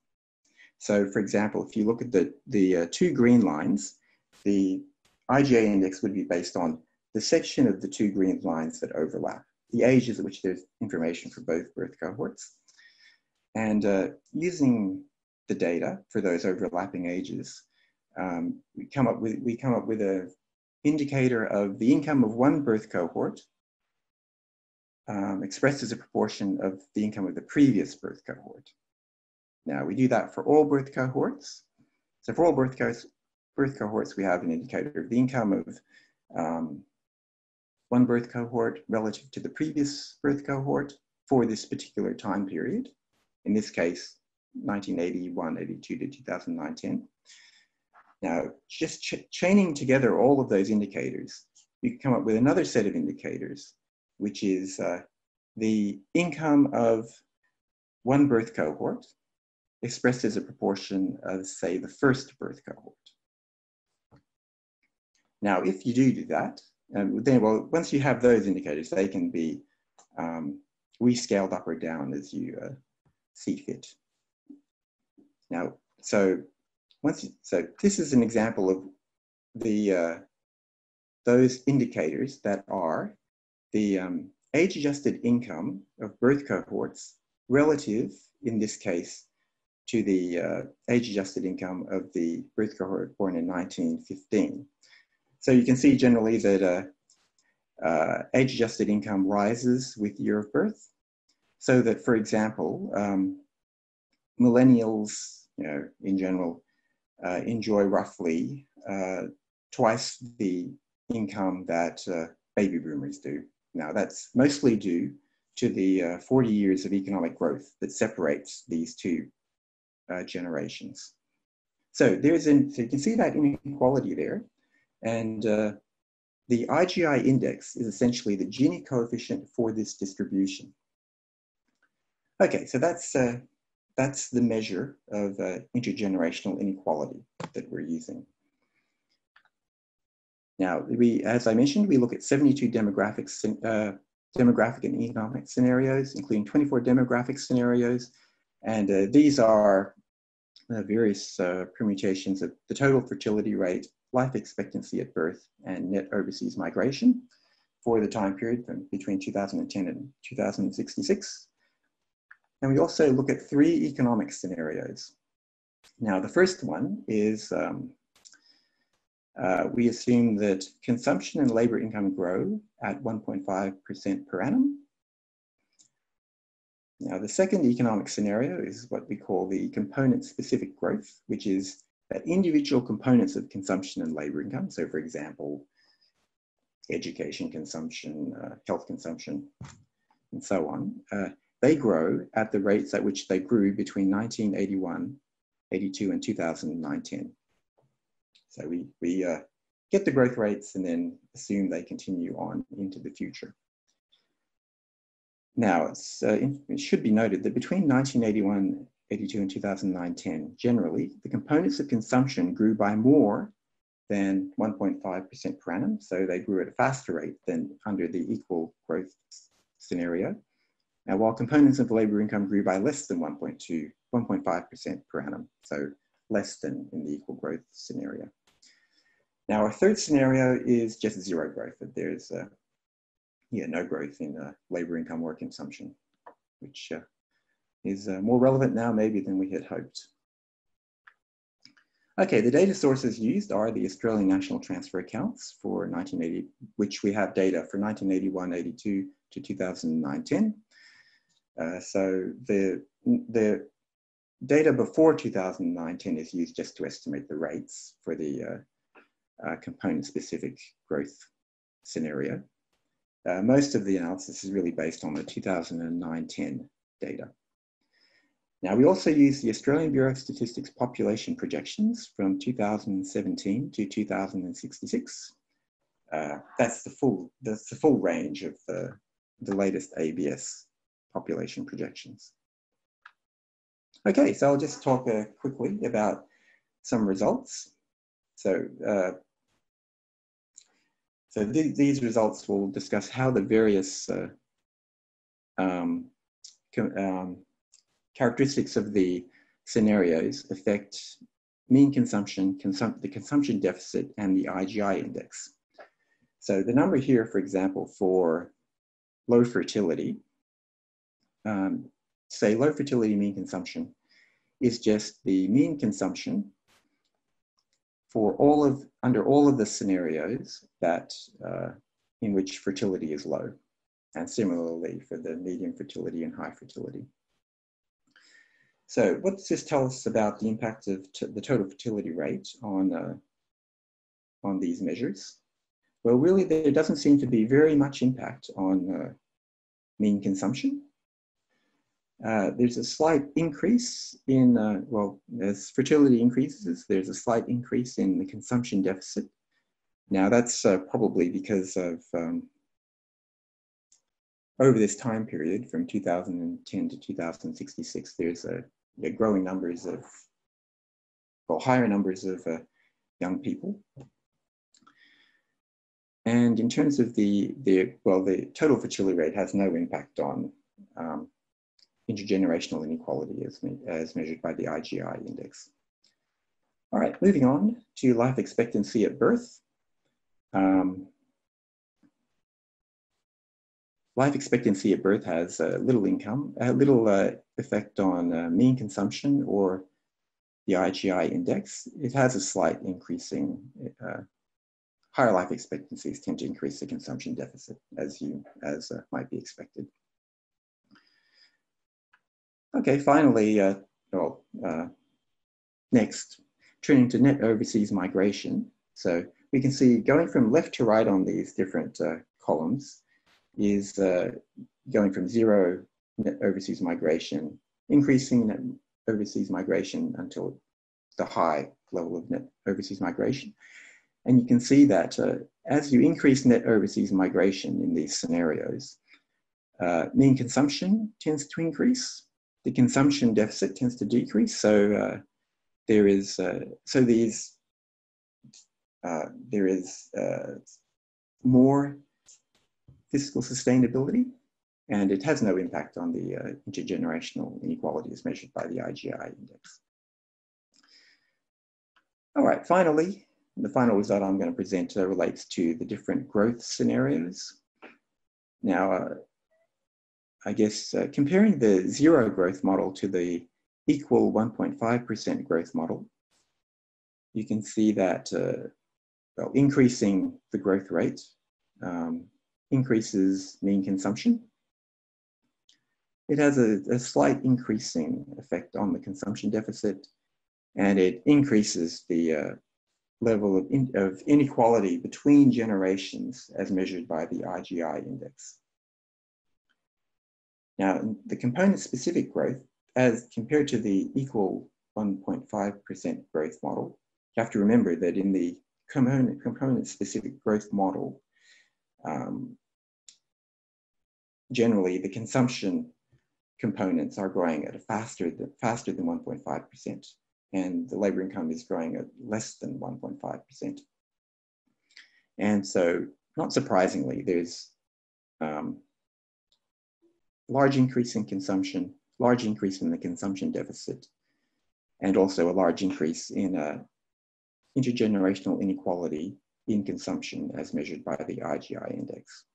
So for example, if you look at the, the uh, two green lines, the IGI index would be based on the section of the two green lines that overlap, the ages at which there's information for both birth cohorts. And uh, using the data for those overlapping ages, um, we come up with we come up with a indicator of the income of one birth cohort um, expressed as a proportion of the income of the previous birth cohort. Now we do that for all birth cohorts. So for all birth, co birth cohorts, we have an indicator of the income of um, one birth cohort relative to the previous birth cohort for this particular time period. In this case, 1981, 82 to 2019. Now, just ch chaining together all of those indicators, you come up with another set of indicators, which is uh, the income of one birth cohort expressed as a proportion of, say, the first birth cohort. Now, if you do do that, um, then, well, once you have those indicators, they can be um, rescaled up or down as you uh, see fit. Now, so once, you, so this is an example of the uh, those indicators that are the um, age-adjusted income of birth cohorts relative, in this case, to the uh, age-adjusted income of the birth cohort born in 1915. So you can see generally that uh, uh, age-adjusted income rises with year of birth. So that, for example, um, millennials, you know, in general, uh, enjoy roughly uh, twice the income that uh, baby boomers do. Now, that's mostly due to the 40 years of economic growth that separates these two uh, generations. So there's an, so you can see that inequality there. And uh, the IGI index is essentially the Gini coefficient for this distribution. Okay, so that's, uh, that's the measure of uh, intergenerational inequality that we're using. Now, we, as I mentioned, we look at 72 demographics, uh, demographic and economic scenarios, including 24 demographic scenarios. And uh, these are uh, various uh, permutations of the total fertility rate, life expectancy at birth, and net overseas migration for the time period from between 2010 and 2066. And we also look at three economic scenarios. Now, the first one is um, uh, we assume that consumption and labor income grow at 1.5% per annum. Now, the second economic scenario is what we call the component specific growth, which is that individual components of consumption and labor income. So, for example, education consumption, uh, health consumption, and so on. Uh, they grow at the rates at which they grew between 1981, 82, and 2019. So we, we uh, get the growth rates and then assume they continue on into the future. Now, uh, it should be noted that between 1981, 82, and 2009-10. generally, the components of consumption grew by more than 1.5% per annum. So they grew at a faster rate than under the equal growth scenario. Now, while components of labor income grew by less than 1.2, 1.5% per annum, so less than in the equal growth scenario. Now, our third scenario is just zero growth, that there's uh, yeah, no growth in uh, labor income or consumption, which uh, is uh, more relevant now maybe than we had hoped. Okay, the data sources used are the Australian National Transfer Accounts for 1980, which we have data for 1981, 82 to 2019. Uh, so the, the data before 2019 is used just to estimate the rates for the uh, uh, component specific growth scenario. Uh, most of the analysis is really based on the 2009-10 data. Now, we also use the Australian Bureau of Statistics population projections from 2017 to 2066. Uh, that's the full, that's the full range of the, the latest ABS population projections. Okay, so I'll just talk uh, quickly about some results. So uh, so th these results will discuss how the various uh, um, um, characteristics of the scenarios affect mean consumption, consum the consumption deficit, and the IGI index. So the number here, for example, for low fertility, um, say low fertility mean consumption is just the mean consumption for all of, under all of the scenarios that, uh, in which fertility is low, and similarly for the medium fertility and high fertility. So what does this tell us about the impact of the total fertility rate on, uh, on these measures? Well, really, there doesn't seem to be very much impact on uh, mean consumption. Uh, there's a slight increase in, uh, well, as fertility increases, there's a slight increase in the consumption deficit. Now that's uh, probably because of, um, over this time period from 2010 to 2066, there's a, a growing numbers of, well, higher numbers of uh, young people. And in terms of the, the, well, the total fertility rate has no impact on um, intergenerational inequality as, me as measured by the IGI index. All right, moving on to life expectancy at birth. Um, life expectancy at birth has uh, little income, a little uh, effect on uh, mean consumption or the IGI index. It has a slight increasing, uh, higher life expectancies tend to increase the consumption deficit as you, as uh, might be expected. Okay, finally, uh, well, uh, next, turning to net overseas migration. So we can see going from left to right on these different uh, columns is uh, going from zero net overseas migration, increasing net overseas migration until the high level of net overseas migration. And you can see that uh, as you increase net overseas migration in these scenarios, uh, mean consumption tends to increase. The consumption deficit tends to decrease. So uh, there is uh, so these uh, there is uh, more fiscal sustainability, and it has no impact on the uh, intergenerational inequality as measured by the IGI index. All right, finally, the final result I'm going to present uh, relates to the different growth scenarios. Now, uh, I guess uh, comparing the zero growth model to the equal 1.5% growth model, you can see that uh, well, increasing the growth rate um, increases mean consumption. It has a, a, slight increasing effect on the consumption deficit, and it increases the uh, level of, in, of inequality between generations as measured by the IGI index. Now, the component-specific growth, as compared to the equal 1.5% growth model, you have to remember that in the component, component-specific growth model, um, generally the consumption components are growing at a faster than, faster than 1.5%, and the labor income is growing at less than 1.5%. And so, not surprisingly, there's um, large increase in consumption, large increase in the consumption deficit, and also a large increase in uh, intergenerational inequality in consumption as measured by the IGI index.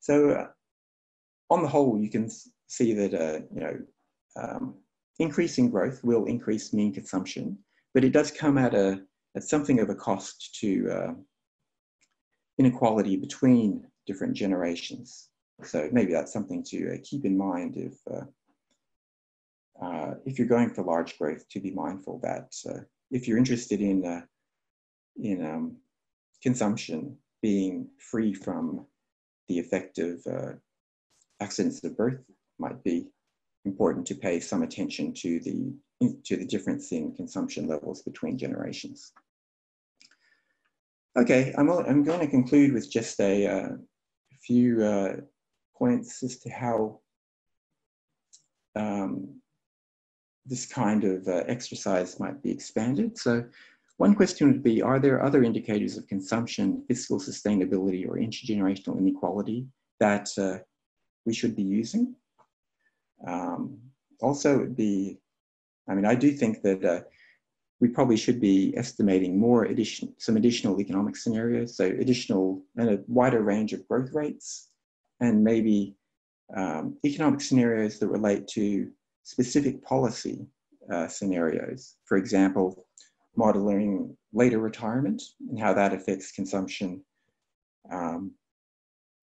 So uh, on the whole, you can see that uh, you know um, increasing growth will increase mean consumption, but it does come at a at something of a cost to uh, inequality between different generations. So maybe that's something to uh, keep in mind if uh, uh, if you're going for large growth, to be mindful that if you're interested in in um, consumption being free from the effect of uh, accidents of birth might be important to pay some attention to the to the difference in consumption levels between generations. Okay, I'm, I'm going to conclude with just a, uh, few uh, points as to how um, this kind of uh, exercise might be expanded. So one question would be, are there other indicators of consumption, fiscal sustainability, or intergenerational inequality that uh, we should be using? Um, also, it would be, I mean, I do think that uh, we probably should be estimating more addition, some additional economic scenarios, so additional and a wider range of growth rates, and maybe um, economic scenarios that relate to specific policy uh, scenarios. For example, modeling later retirement and how that affects consumption, um,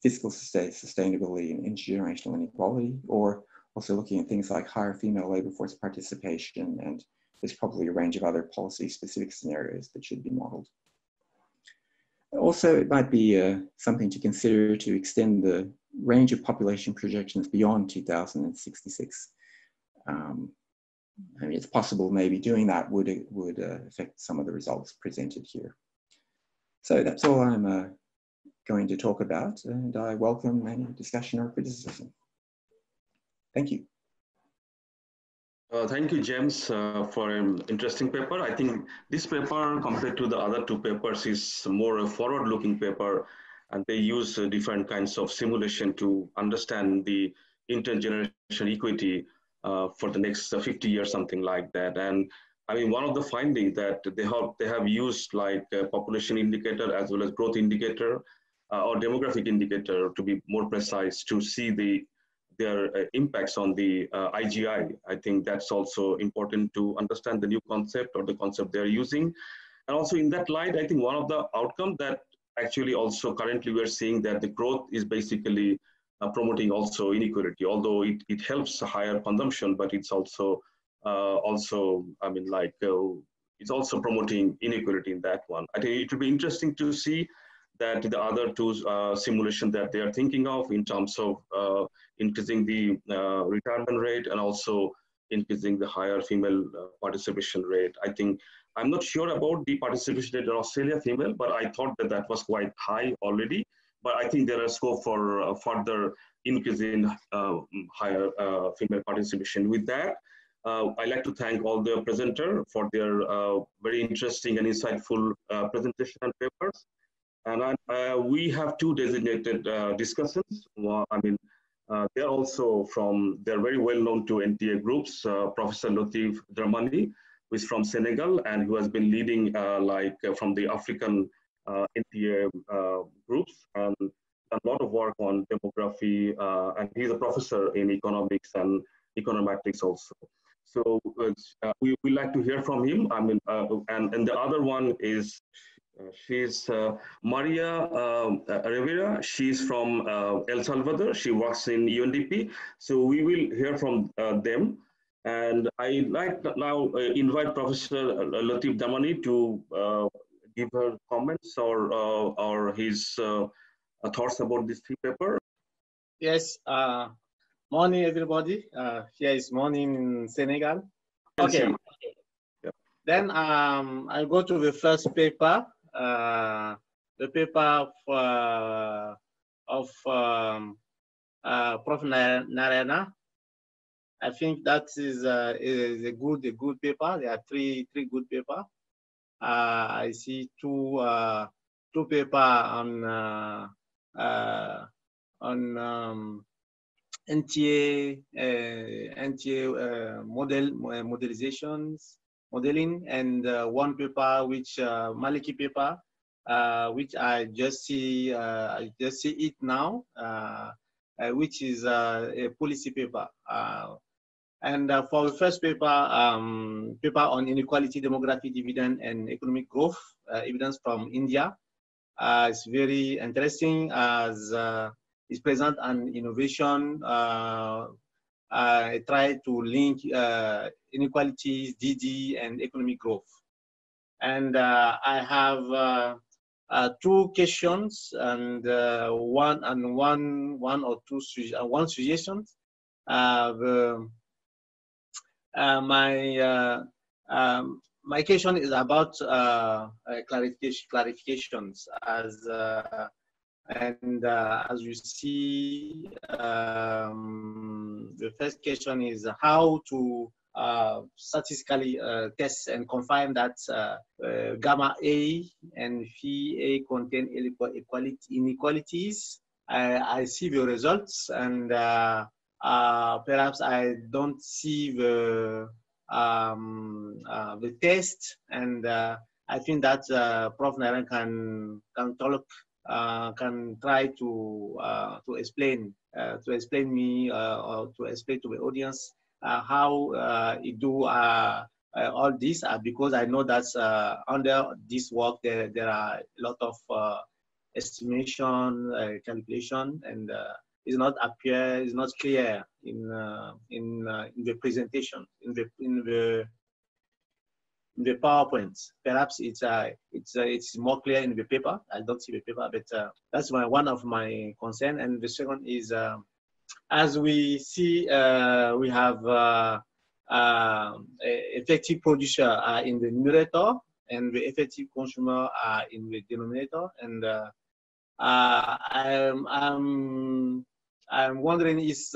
fiscal sustainability and intergenerational inequality, or also looking at things like higher female labor force participation, and there's probably a range of other policy specific scenarios that should be modeled. Also, it might be uh, something to consider to extend the range of population projections beyond 2066 um, I mean, it's possible maybe doing that would, would uh, affect some of the results presented here. So that's all I'm uh, going to talk about, and I welcome any discussion or criticism. Thank you. Uh, thank you, James, uh, for an interesting paper. I think this paper, compared to the other two papers, is more a forward-looking paper, and they use uh, different kinds of simulation to understand the intergenerational equity for the next 50 years, something like that. And I mean, one of the findings that they have they have used like population indicator as well as growth indicator uh, or demographic indicator to be more precise to see the their uh, impacts on the uh, IGI. I think that's also important to understand the new concept or the concept they're using. And also in that light, I think one of the outcomes that actually also currently we're seeing that the growth is basically uh, promoting also inequality, although it, it helps higher consumption, but it's also, uh, also I mean, like, uh, it's also promoting inequality in that one. I think it will be interesting to see that the other two uh, simulation that they are thinking of in terms of uh, increasing the uh, retirement rate and also increasing the higher female participation rate. I think I'm not sure about the participation rate in Australia female, but I thought that that was quite high already but I think there is scope for uh, further increase in uh, higher uh, female participation. With that, I'd like to thank all the presenter for their very interesting and insightful presentation and papers. And uh, we have two designated uh, discussants. Well, I mean, uh, they're also from, they're very well known to NTA groups, Professor Latif Dramani, who is from Senegal and who has been leading like from the African NTA groups and a lot of work on demography, and he's a professor in economics and econometrics also. So uh, we would like to hear from him. I mean, uh, and, and the other one is, uh, she's uh, Maria um, uh, Rivera. She's from uh, El Salvador. She works in UNDP. So we will hear from them. And I'd like to now invite Professor Latif Dramani to give her comments or, or his thoughts about this paper. Yes, Morning, everybody. Uh, here is morning in Senegal. Okay. Yep. Then um, I'll go to the first paper, uh, the paper of, uh, of um, uh, Prof. Narayana. I think that is, uh, is a good a good paper. There are three three good paper. Uh, I see two uh, two paper on uh, uh, on um, NTA, uh, NTA uh, model uh, modelizations, modeling, and one paper which Maliki paper, which I just see I just see it now, which is a policy paper. And uh, for the first paper, um, paper on inequality, demography, dividend, and economic growth, uh, evidence from India. Uh, it's very interesting as is present an innovation. Uh, I try to link uh, inequalities, DD, and economic growth. And uh, I have uh, two questions and uh, one and one one or two uh, one suggestions. The, my um, my question is about clarification clarifications as and uh, as you see, um, the first question is how to uh, statistically uh, test and confirm that uh, uh, gamma A and phi A contain inequalities. I, I, see the results and uh, perhaps I don't see the um, uh, the test and uh, I think that uh, Prof. Naran can can talk uh, can try to uh, to explain uh, to explain me or to explain to the audience how it do all this because I know that under this work there, there are a lot of estimation, calculation, and is not appear is not clear in uh, in, uh, in the presentation in the in the the PowerPoint. Perhaps it's uh, it's uh, it's more clear in the paper. I don't see the paper, but uh, that's my one of my concern. And the second is, uh, as we see, uh, we have effective producer in the numerator, and the effective consumer in the denominator. And I'm I'm I'm wondering is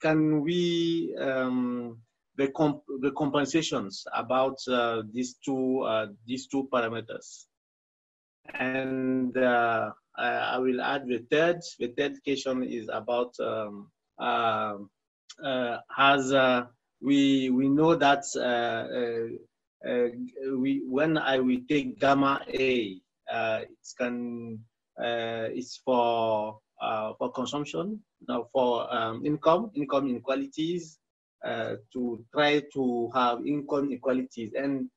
can we um, the, comp the compensations about uh, these two uh, these two parameters. And uh, I will add the third. The third question is about um, um uh, as uh, we we know that uh, we when I will take gamma A, it can it's for for consumption, now for um, income, income inequalities, uh, to try to have income inequalities. And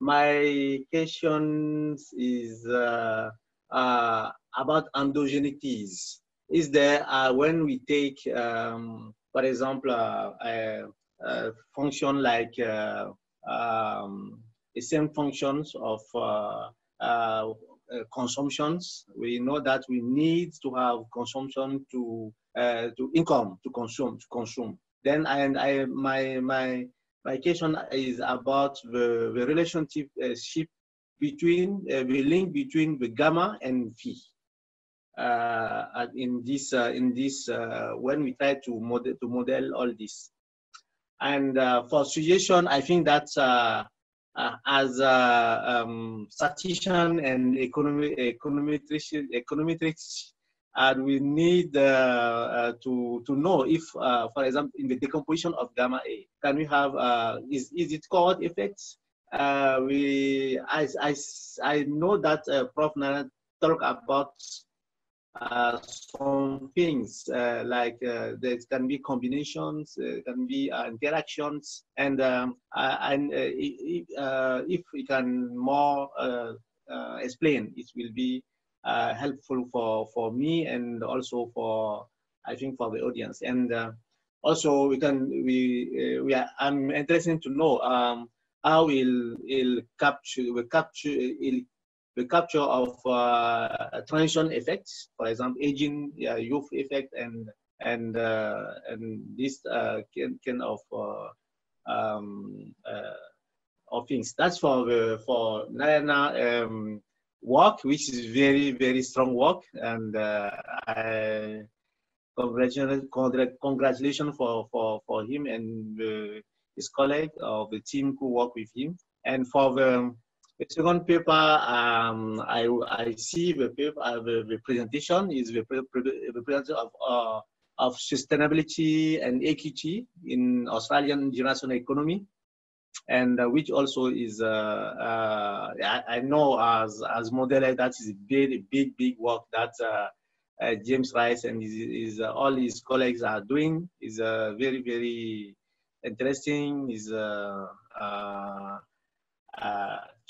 my question is uh, uh, about endogenities. Is there, uh, when we take, um, for example, uh, a, a, function like um, the same functions of consumptions, we know that we need to have consumption to to income to consume to consume. Then and I my my my question is about the, the relationship uh, between uh, the link between the gamma and phi. Uh, in this uh, in this uh, when we try to model to model all this, and uh, for suggestion, I think that as um, statistician and economic econometrics econometrics and we need uh, uh, to to know if, uh, for example, in the decomposition of gamma A, can we have is is it called effects? we I, I I know that Prof. Nana talk about uh, some things uh, like uh, there can be combinations, can be interactions, and um, and if, if we can more explain, it will be uh, helpful for, for me and also for, I think, for the audience. And uh, also we can, we, uh, we are, I'm interested to know um, how will will capture, will capture, will the capture of uh, transition effects, for example, aging, uh, youth effect, and and uh, and this uh, kind, kind of um, of things. That's for the for Narayana um, work, which is very, very strong work. And uh, I congratulations, for, for, for him and uh, his colleague of the team who work with him. And for the, the second paper, um, I, I see the paper, uh, the, the, presentation is the, the presentation of, uh, of sustainability and equity in Australian international economy and uh, which also is uh, uh, I, I, know as as modeler that is a big big big work that James Rice and his, his all his colleagues are doing is very very interesting is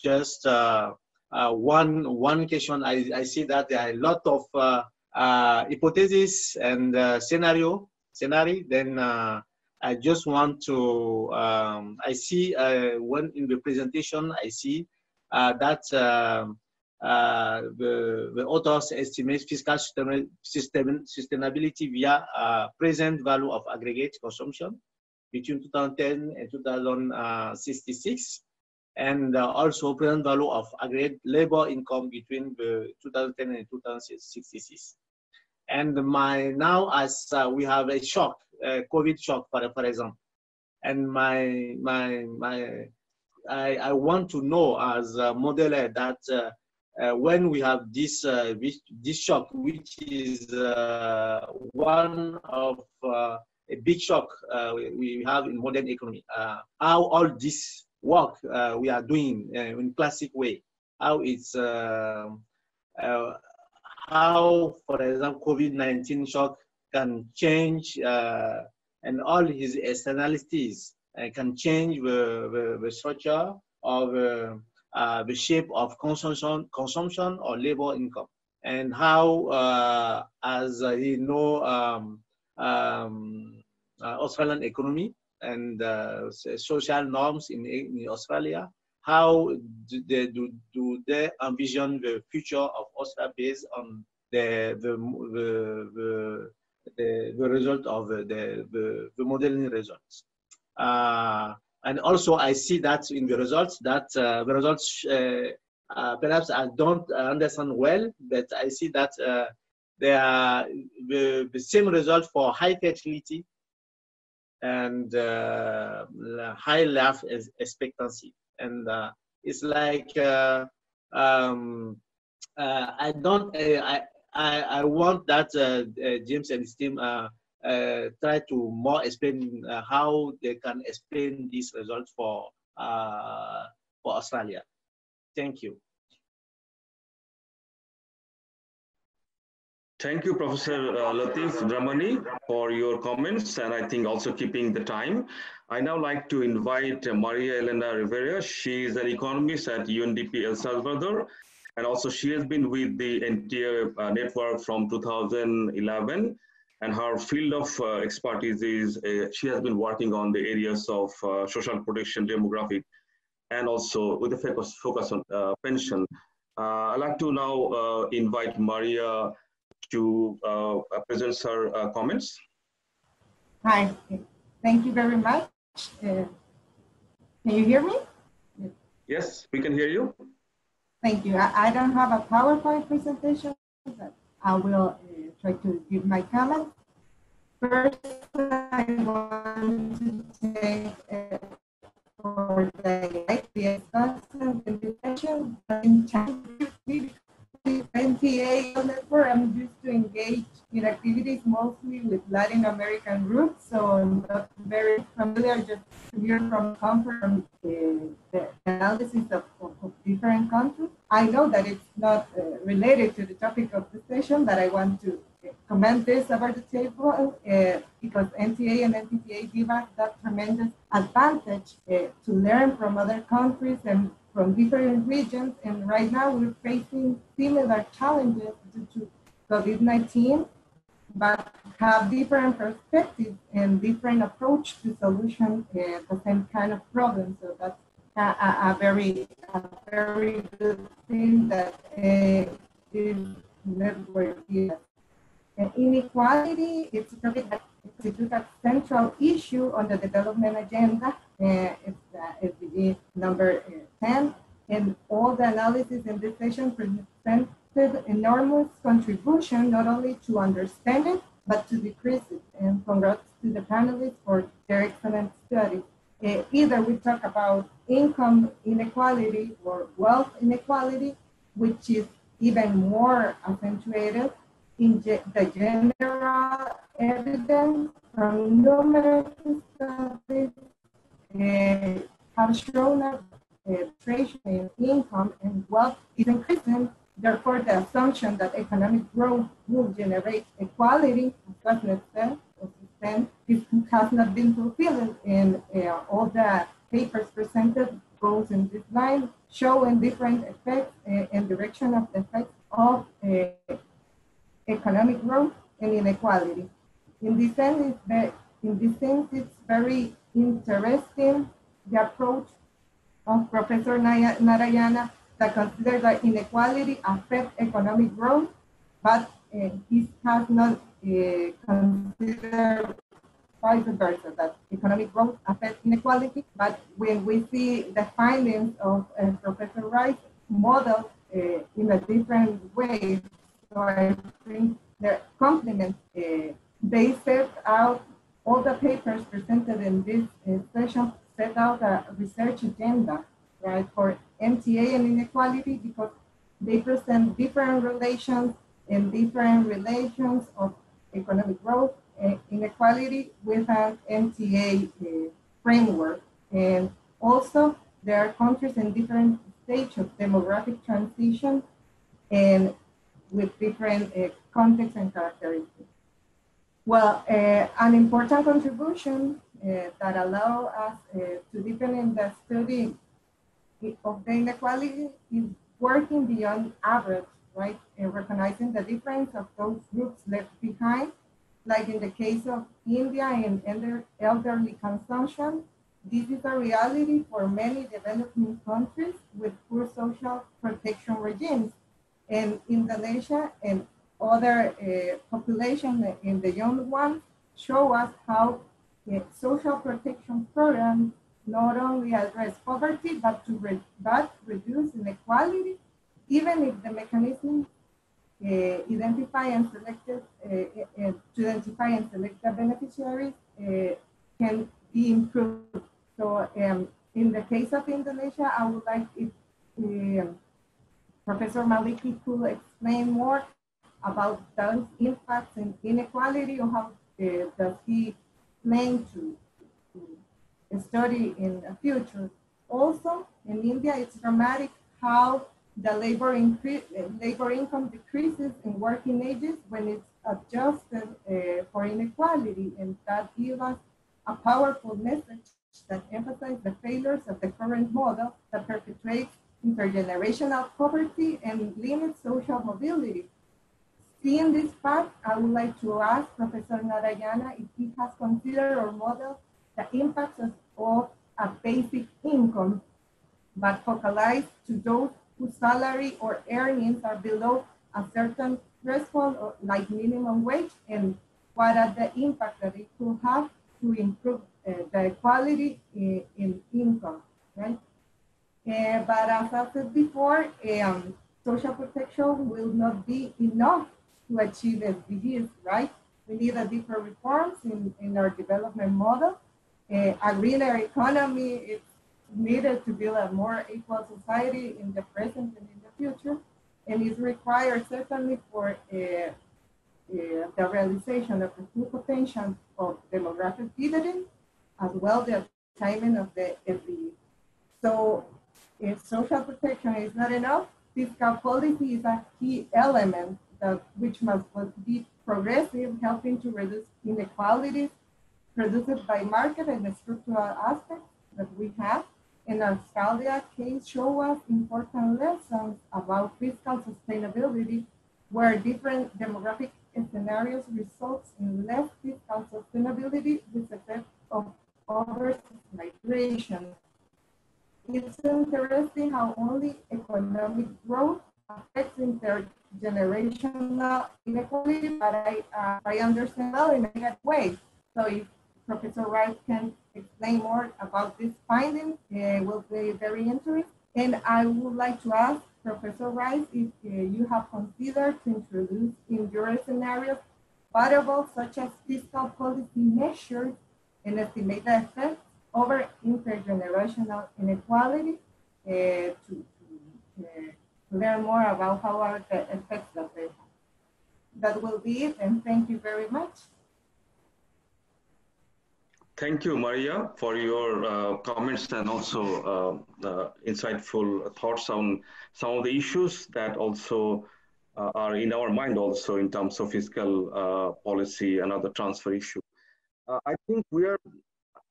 just one one question. I, I see that there are a lot of uh, hypothesis and uh, scenario scenario. Then uh, I just want to, um, I see uh, when in the presentation, I see uh, that uh, the, the authors estimate fiscal system, system, sustainability via uh, present value of aggregate consumption between 2010 and 2066 and uh, also present value of aggregate labor income between the 2010 and 2066. And my now as uh, we have a shock uh, COVID shock, for, for example. And my, my, my, I, I want to know as a modeler that uh, uh, when we have this, uh, this, shock, which is uh, one of a big shock we have in modern economy, how all this work we are doing in classic way, how it's, how, for example, COVID-19 shock can change uh, and all his externalities uh, can change the, the, the structure of uh, the shape of consumption, consumption or labor income. And how, uh, as uh, you know, um, um, uh, Australian economy and social norms in, in Australia, how do they, do, do they envision the future of Australia based on the, the, the, the the, the result of the, the, the modeling results. Uh, and also I see that in the results that uh, the results uh, uh perhaps I don't understand well, but I see that uh, they are the, the same result for high fertility and uh, high life expectancy. And it's like um, I don't I, I, I want that uh, uh, James and his team uh, try to more explain how they can explain these results for for Australia. Thank you. Thank you, Professor uh, Latif Dramani, for your comments, and I think also keeping the time. I now like to invite Maria Elena Rivera. She is an economist at UNDP El Salvador, and also she has been with the NTA uh, network from 2011 and her field of uh, expertise is uh, she has been working on the areas of uh, social protection, demographic, and also with a focus, focus on uh, pension. Uh, I'd like to now invite Maria to present her comments. Hi, thank you very much. can you hear me? Yes, we can hear you. Thank you. I, I don't have a PowerPoint presentation, but I will uh, try to give my comments. First, I want to take uh, for the discussion invitation in NTA network. I'm used to engage in activities mostly with Latin American groups, so I'm not very familiar just to hear from from the, the analysis of, of, of, different countries. I know that it's not uh, related to the topic of the session, but I want to comment this about the table uh, because NTA and NPTA give us that tremendous advantage uh, to learn from other countries and from different regions. And right now we're facing similar challenges due to COVID-19, but have different perspectives and different approach to solution uh, the same kind of problem. So that's a, a, very, a very good thing that uh, is network here. And inequality, it's a topic that is a central issue on the development agenda. Uh, it's uh, SDG number uh, 10. And all the analysis in this session presented enormous contribution, not only to understand it, but to decrease it. And congrats to the panelists for their excellent study. Uh, either we talk about income inequality or wealth inequality, which is even more accentuated in the general evidence from numerous studies uh, have shown that penetration in income and wealth is increasing. Therefore, the assumption that economic growth will generate equality, as was said, this has not been fulfilled in uh, all the papers presented goes in this line, showing different effects uh, and direction of the effects of uh, economic growth and inequality. In this sense, it's in this sense, it's very interesting the approach of Professor Narayana that considers that inequality affects economic growth, but uh, he has not uh, considered vice versa, that economic growth affects inequality. But when we see the findings of uh, Professor Rice modeled uh, in a different way, so I think the complement, uh, they set out all the papers presented in this uh, session set out a research agenda, right, for NTA and inequality because they present different relations and different relations of economic growth and inequality with an NTA uh, framework. And also, there are countries in different stages of demographic transition and with different uh, contexts and characteristics. Well, uh, an important contribution uh, that allow us uh, to deepen in the study of the inequality is working beyond average, right? And recognizing the difference of those groups left behind, like in the case of India and elder, elderly consumption, this is a reality for many developing countries with poor social protection regimes and Indonesia and other uh, populations in the young ones show us how social protection programs not only address poverty, but to re but reduce inequality, even if the mechanism uh, identify and selected uh, uh, to identify and select the beneficiaries uh, can be improved. So um, in the case of Indonesia, I would like it, um, Professor Maliki could explain more about those impacts and inequality or how uh, does he plan to, to study in the future. Also, in India, it's dramatic how the labor, labor income decreases in working ages when it's adjusted uh, for inequality. And that gives us a powerful message that emphasizes the failures of the current model that perpetuates intergenerational poverty and limit social mobility. Seeing this fact, I would like to ask Professor Narayana if he has considered or modeled the impacts of a basic income, but focalized to those whose salary or earnings are below a certain threshold, like minimum wage, and what are the impact that it could have to improve uh, the equality in, in income, right? Uh, but as I said before, um, social protection will not be enough to achieve the SDGs, right? We need a deeper reforms in, in our development model. Uh, a greener economy is needed to build a more equal society in the present and in the future. And it's required certainly for uh, uh, the realization of the full potential of demographic dividend, as well the attainment of the SDGs. So if social protection is not enough, fiscal policy is a key element that, which must be progressive, helping to reduce inequalities produced by market and the structural aspects that we have. And Australia case show us important lessons about fiscal sustainability, where different demographic scenarios results in less fiscal sustainability with effect of over migration. It's interesting how only economic growth affects intergenerational inequality, but I, uh, I understand well in a negative way. So if Professor Rice can explain more about this finding, it will be very interesting. And I would like to ask Professor Rice if uh, you have considered to introduce in your scenarios variables such as fiscal policy measures and estimate the effects over intergenerational inequality uh, to, to uh, learn more about how are the effects that. That will be it, and thank you very much. Thank you, Maria, for your uh, comments and also uh, uh, insightful thoughts on some of the issues that also are in our mind also in terms of fiscal policy and other transfer issue. Uh, I think we are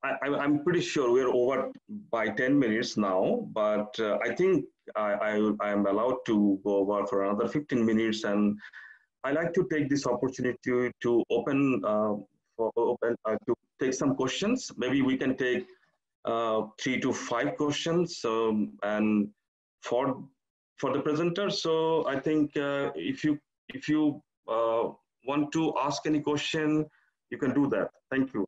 I, am pretty sure we're over by 10 minutes now, but uh, I think I, I, am allowed to go over for another 15 minutes. And I like to take this opportunity to, to open, uh, for open uh, to take some questions. Maybe we can take uh, three to five questions. Um, and for for the presenter, so I think uh, if you if you uh, want to ask any question, you can do that. Thank you.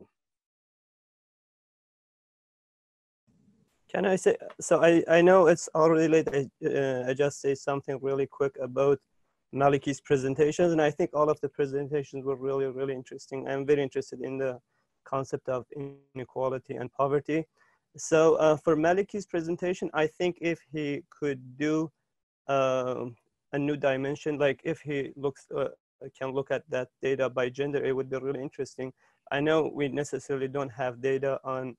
Can I say, so I, I know it's already late, I, uh, I just say something really quick about Maliki's presentations, and I think all of the presentations were really, really interesting. I'm very interested in the concept of inequality and poverty. So uh, for Maliki's presentation, I think if he could do uh, a new dimension, like if he looks, uh, can look at that data by gender, it would be really interesting. I know we necessarily don't have data on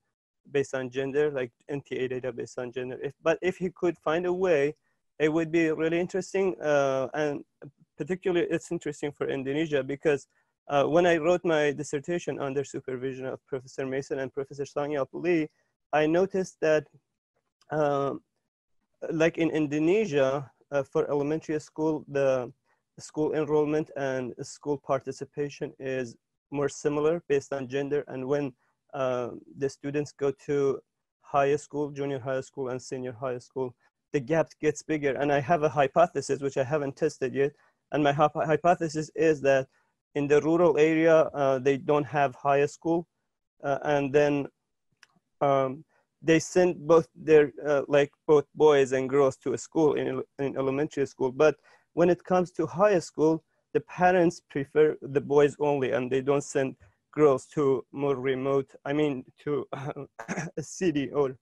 based on gender, like NTA data based on gender. If, but if he could find a way, it would be really interesting. Uh, and particularly it's interesting for Indonesia because uh, when I wrote my dissertation under supervision of Professor Mason and Professor Sang-Hyop Lee, I noticed that um, like in Indonesia, uh, for elementary school, the school enrollment and school participation is more similar based on gender. And when the students go to higher school, junior high school, and senior high school, the gap gets bigger. And I have a hypothesis, which I haven't tested yet. And my hypothesis is that in the rural area, uh, they don't have higher school. Uh, and then um, they send both their, uh, like both boys and girls to a school in, in elementary school. But when it comes to higher school, the parents prefer the boys only and they don't send girls to more remote, I mean, to a city or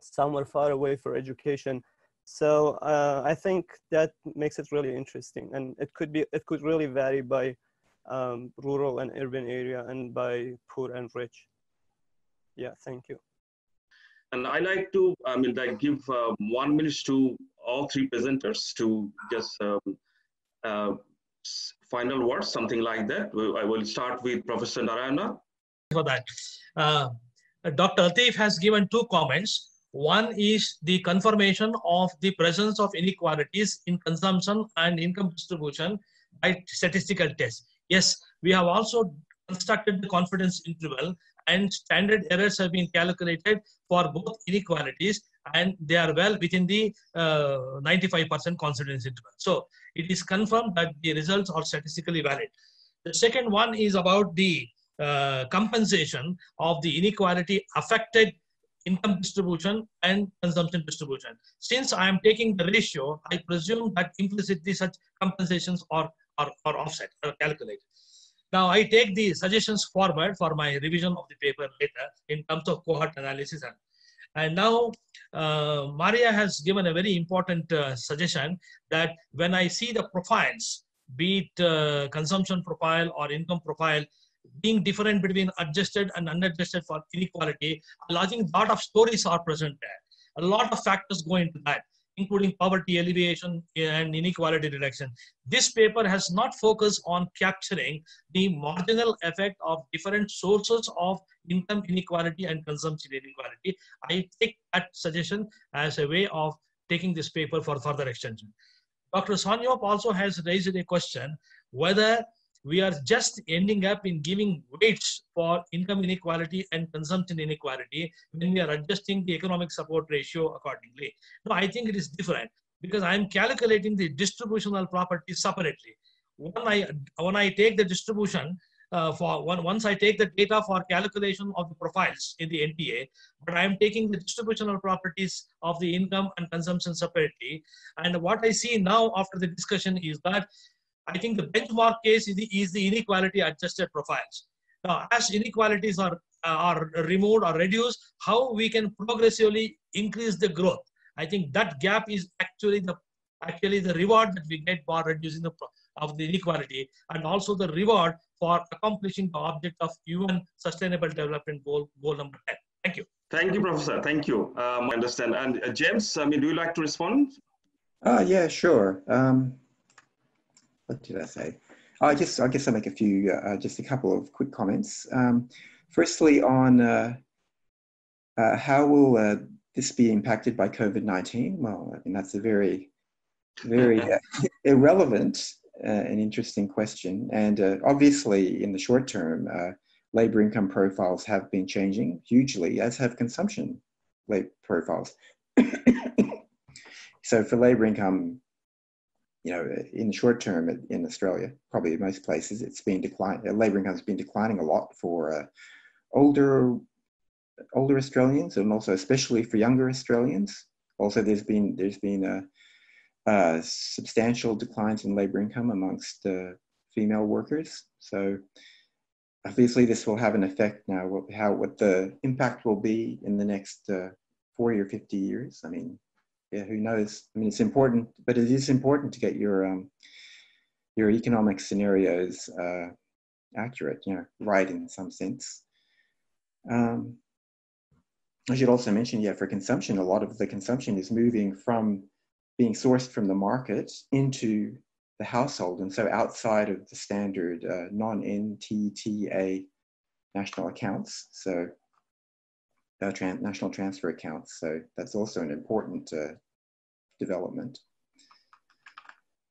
somewhere far away for education. So uh, I think that makes it really interesting, and it could be it could really vary by um, rural and urban area and by poor and rich. Yeah, thank you. And I like to, I mean, like give uh, one minute to all three presenters to just um, uh, final words, something like that. I will start with Professor Narayana. For that, uh, Dr. Atif has given two comments. One is the confirmation of the presence of inequalities in consumption and income distribution by statistical tests. Yes, we have also constructed the confidence interval and standard errors have been calculated for both inequalities and they are well within the 95% uh, confidence interval. So it is confirmed that the results are statistically valid. The second one is about the uh, compensation of the inequality affected income distribution and consumption distribution. Since I am taking the ratio, I presume that implicitly such compensations are, are, are offset, are calculated. Now I take the suggestions forward for my revision of the paper later in terms of cohort analysis. And, and now uh, Maria has given a very important uh, suggestion that when I see the profiles, be it uh, consumption profile or income profile, being different between adjusted and unadjusted for inequality, a large lot of stories are present there. A lot of factors go into that including poverty alleviation and inequality reduction. This paper has not focused on capturing the marginal effect of different sources of income inequality and consumption inequality. I take that suggestion as a way of taking this paper for further extension. Dr. Sang-Hyop also has raised a question whether we are just ending up in giving weights for income inequality and consumption inequality when we are adjusting the economic support ratio accordingly. No, I think it is different because I'm calculating the distributional properties separately. When I, when I take the distribution uh, for one, once I take the data for calculation of the profiles in the NTA, but I am taking the distributional properties of the income and consumption separately. And what I see now after the discussion is that I think the benchmark case is the, is the inequality adjusted profiles. Now, as inequalities are, are removed or reduced, how we can progressively increase the growth. I think that gap is actually the actually the reward that we get for reducing the of the inequality and also the reward for accomplishing the object of UN Sustainable Development Goal, goal number 10. Thank you. Thank you, Professor. Thank you. Um, I understand. And uh, James, I mean, do you like to respond? Uh, yeah, sure. Um, what did I say? I just, I guess I'll make a few, uh, just a couple of quick comments. Um, firstly, on uh, uh, how will uh, this be impacted by COVID-19? Well, I mean, that's a very, very uh, irrelevant uh, and interesting question. And obviously, in the short term, labor income profiles have been changing hugely, as have consumption labor profiles. so for labor income you know, in the short term in Australia, probably most places, it's been declining. Uh, Labour income has been declining a lot for uh, older older Australians, and also especially for younger Australians. Also, there's been there's been a, a substantial declines in labour income amongst uh, female workers. So obviously, this will have an effect now. What, how what the impact will be in the next uh, 40 or 50 years. I mean, yeah, who knows? I mean, it's important, but it is important to get your um, your economic scenarios uh, accurate, you know, right in some sense. Um, I should also mention, yeah, for consumption, a lot of the consumption is moving from being sourced from the market into the household, and so outside of the standard uh, non-NTTA national accounts. So uh, tran national transfer accounts. So that's also an important uh, development.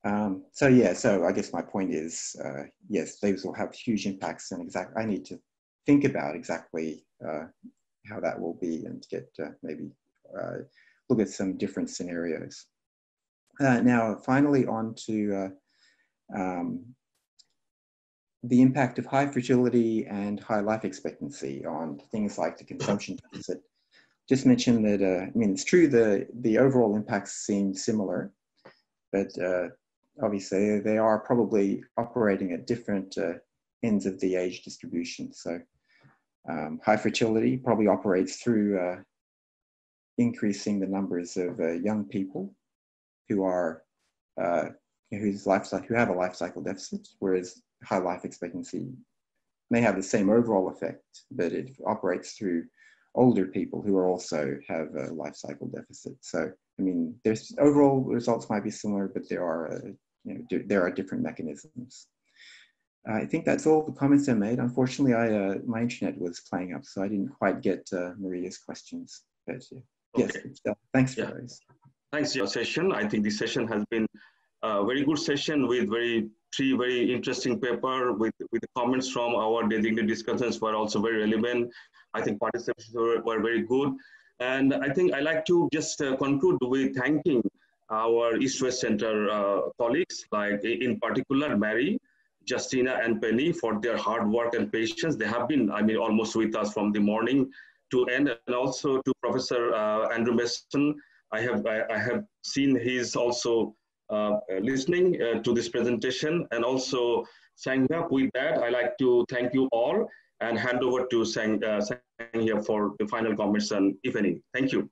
Um, so yeah, so I guess my point is, uh, yes, those will have huge impacts and exact, I need to think about exactly uh, how that will be and get uh, maybe uh, look at some different scenarios. now, finally on to um, the impact of high fertility and high life expectancy on things like the consumption deficit. Just mention that, uh, I mean, it's true the, the overall impacts seem similar, but uh, obviously they are probably operating at different uh, ends of the age distribution. So um, high fertility probably operates through uh, increasing the numbers of uh, young people who are uh, whose life cycle, who have a life cycle deficit, whereas high life expectancy may have the same overall effect, but it operates through older people who are also have a life cycle deficit. So, I mean, there's overall results might be similar, but there are, uh, you know, there are different mechanisms. I think that's all the comments I made. Unfortunately, I, uh, my internet was playing up, so I didn't quite get uh, Maria's questions. But uh, yes, uh, thanks for yeah. those. Thanks for your session. I think this session has been a very good session with very three very interesting paper with, with comments from our designated discussions were also very relevant. I think participants were, were very good. And I think I like to just uh, conclude with thanking our East West Center uh, colleagues, like in particular Mary, Justina and Penny for their hard work and patience. They have been, I mean, almost with us from the morning to end, and also to Professor uh, Andrew Mason. I have I, I, have seen he's also listening uh, to this presentation, and also Sang-Hyop. With that, I'd like to thank you all and hand over to Sang, uh, Sanghya for the final comments and if any. Thank you.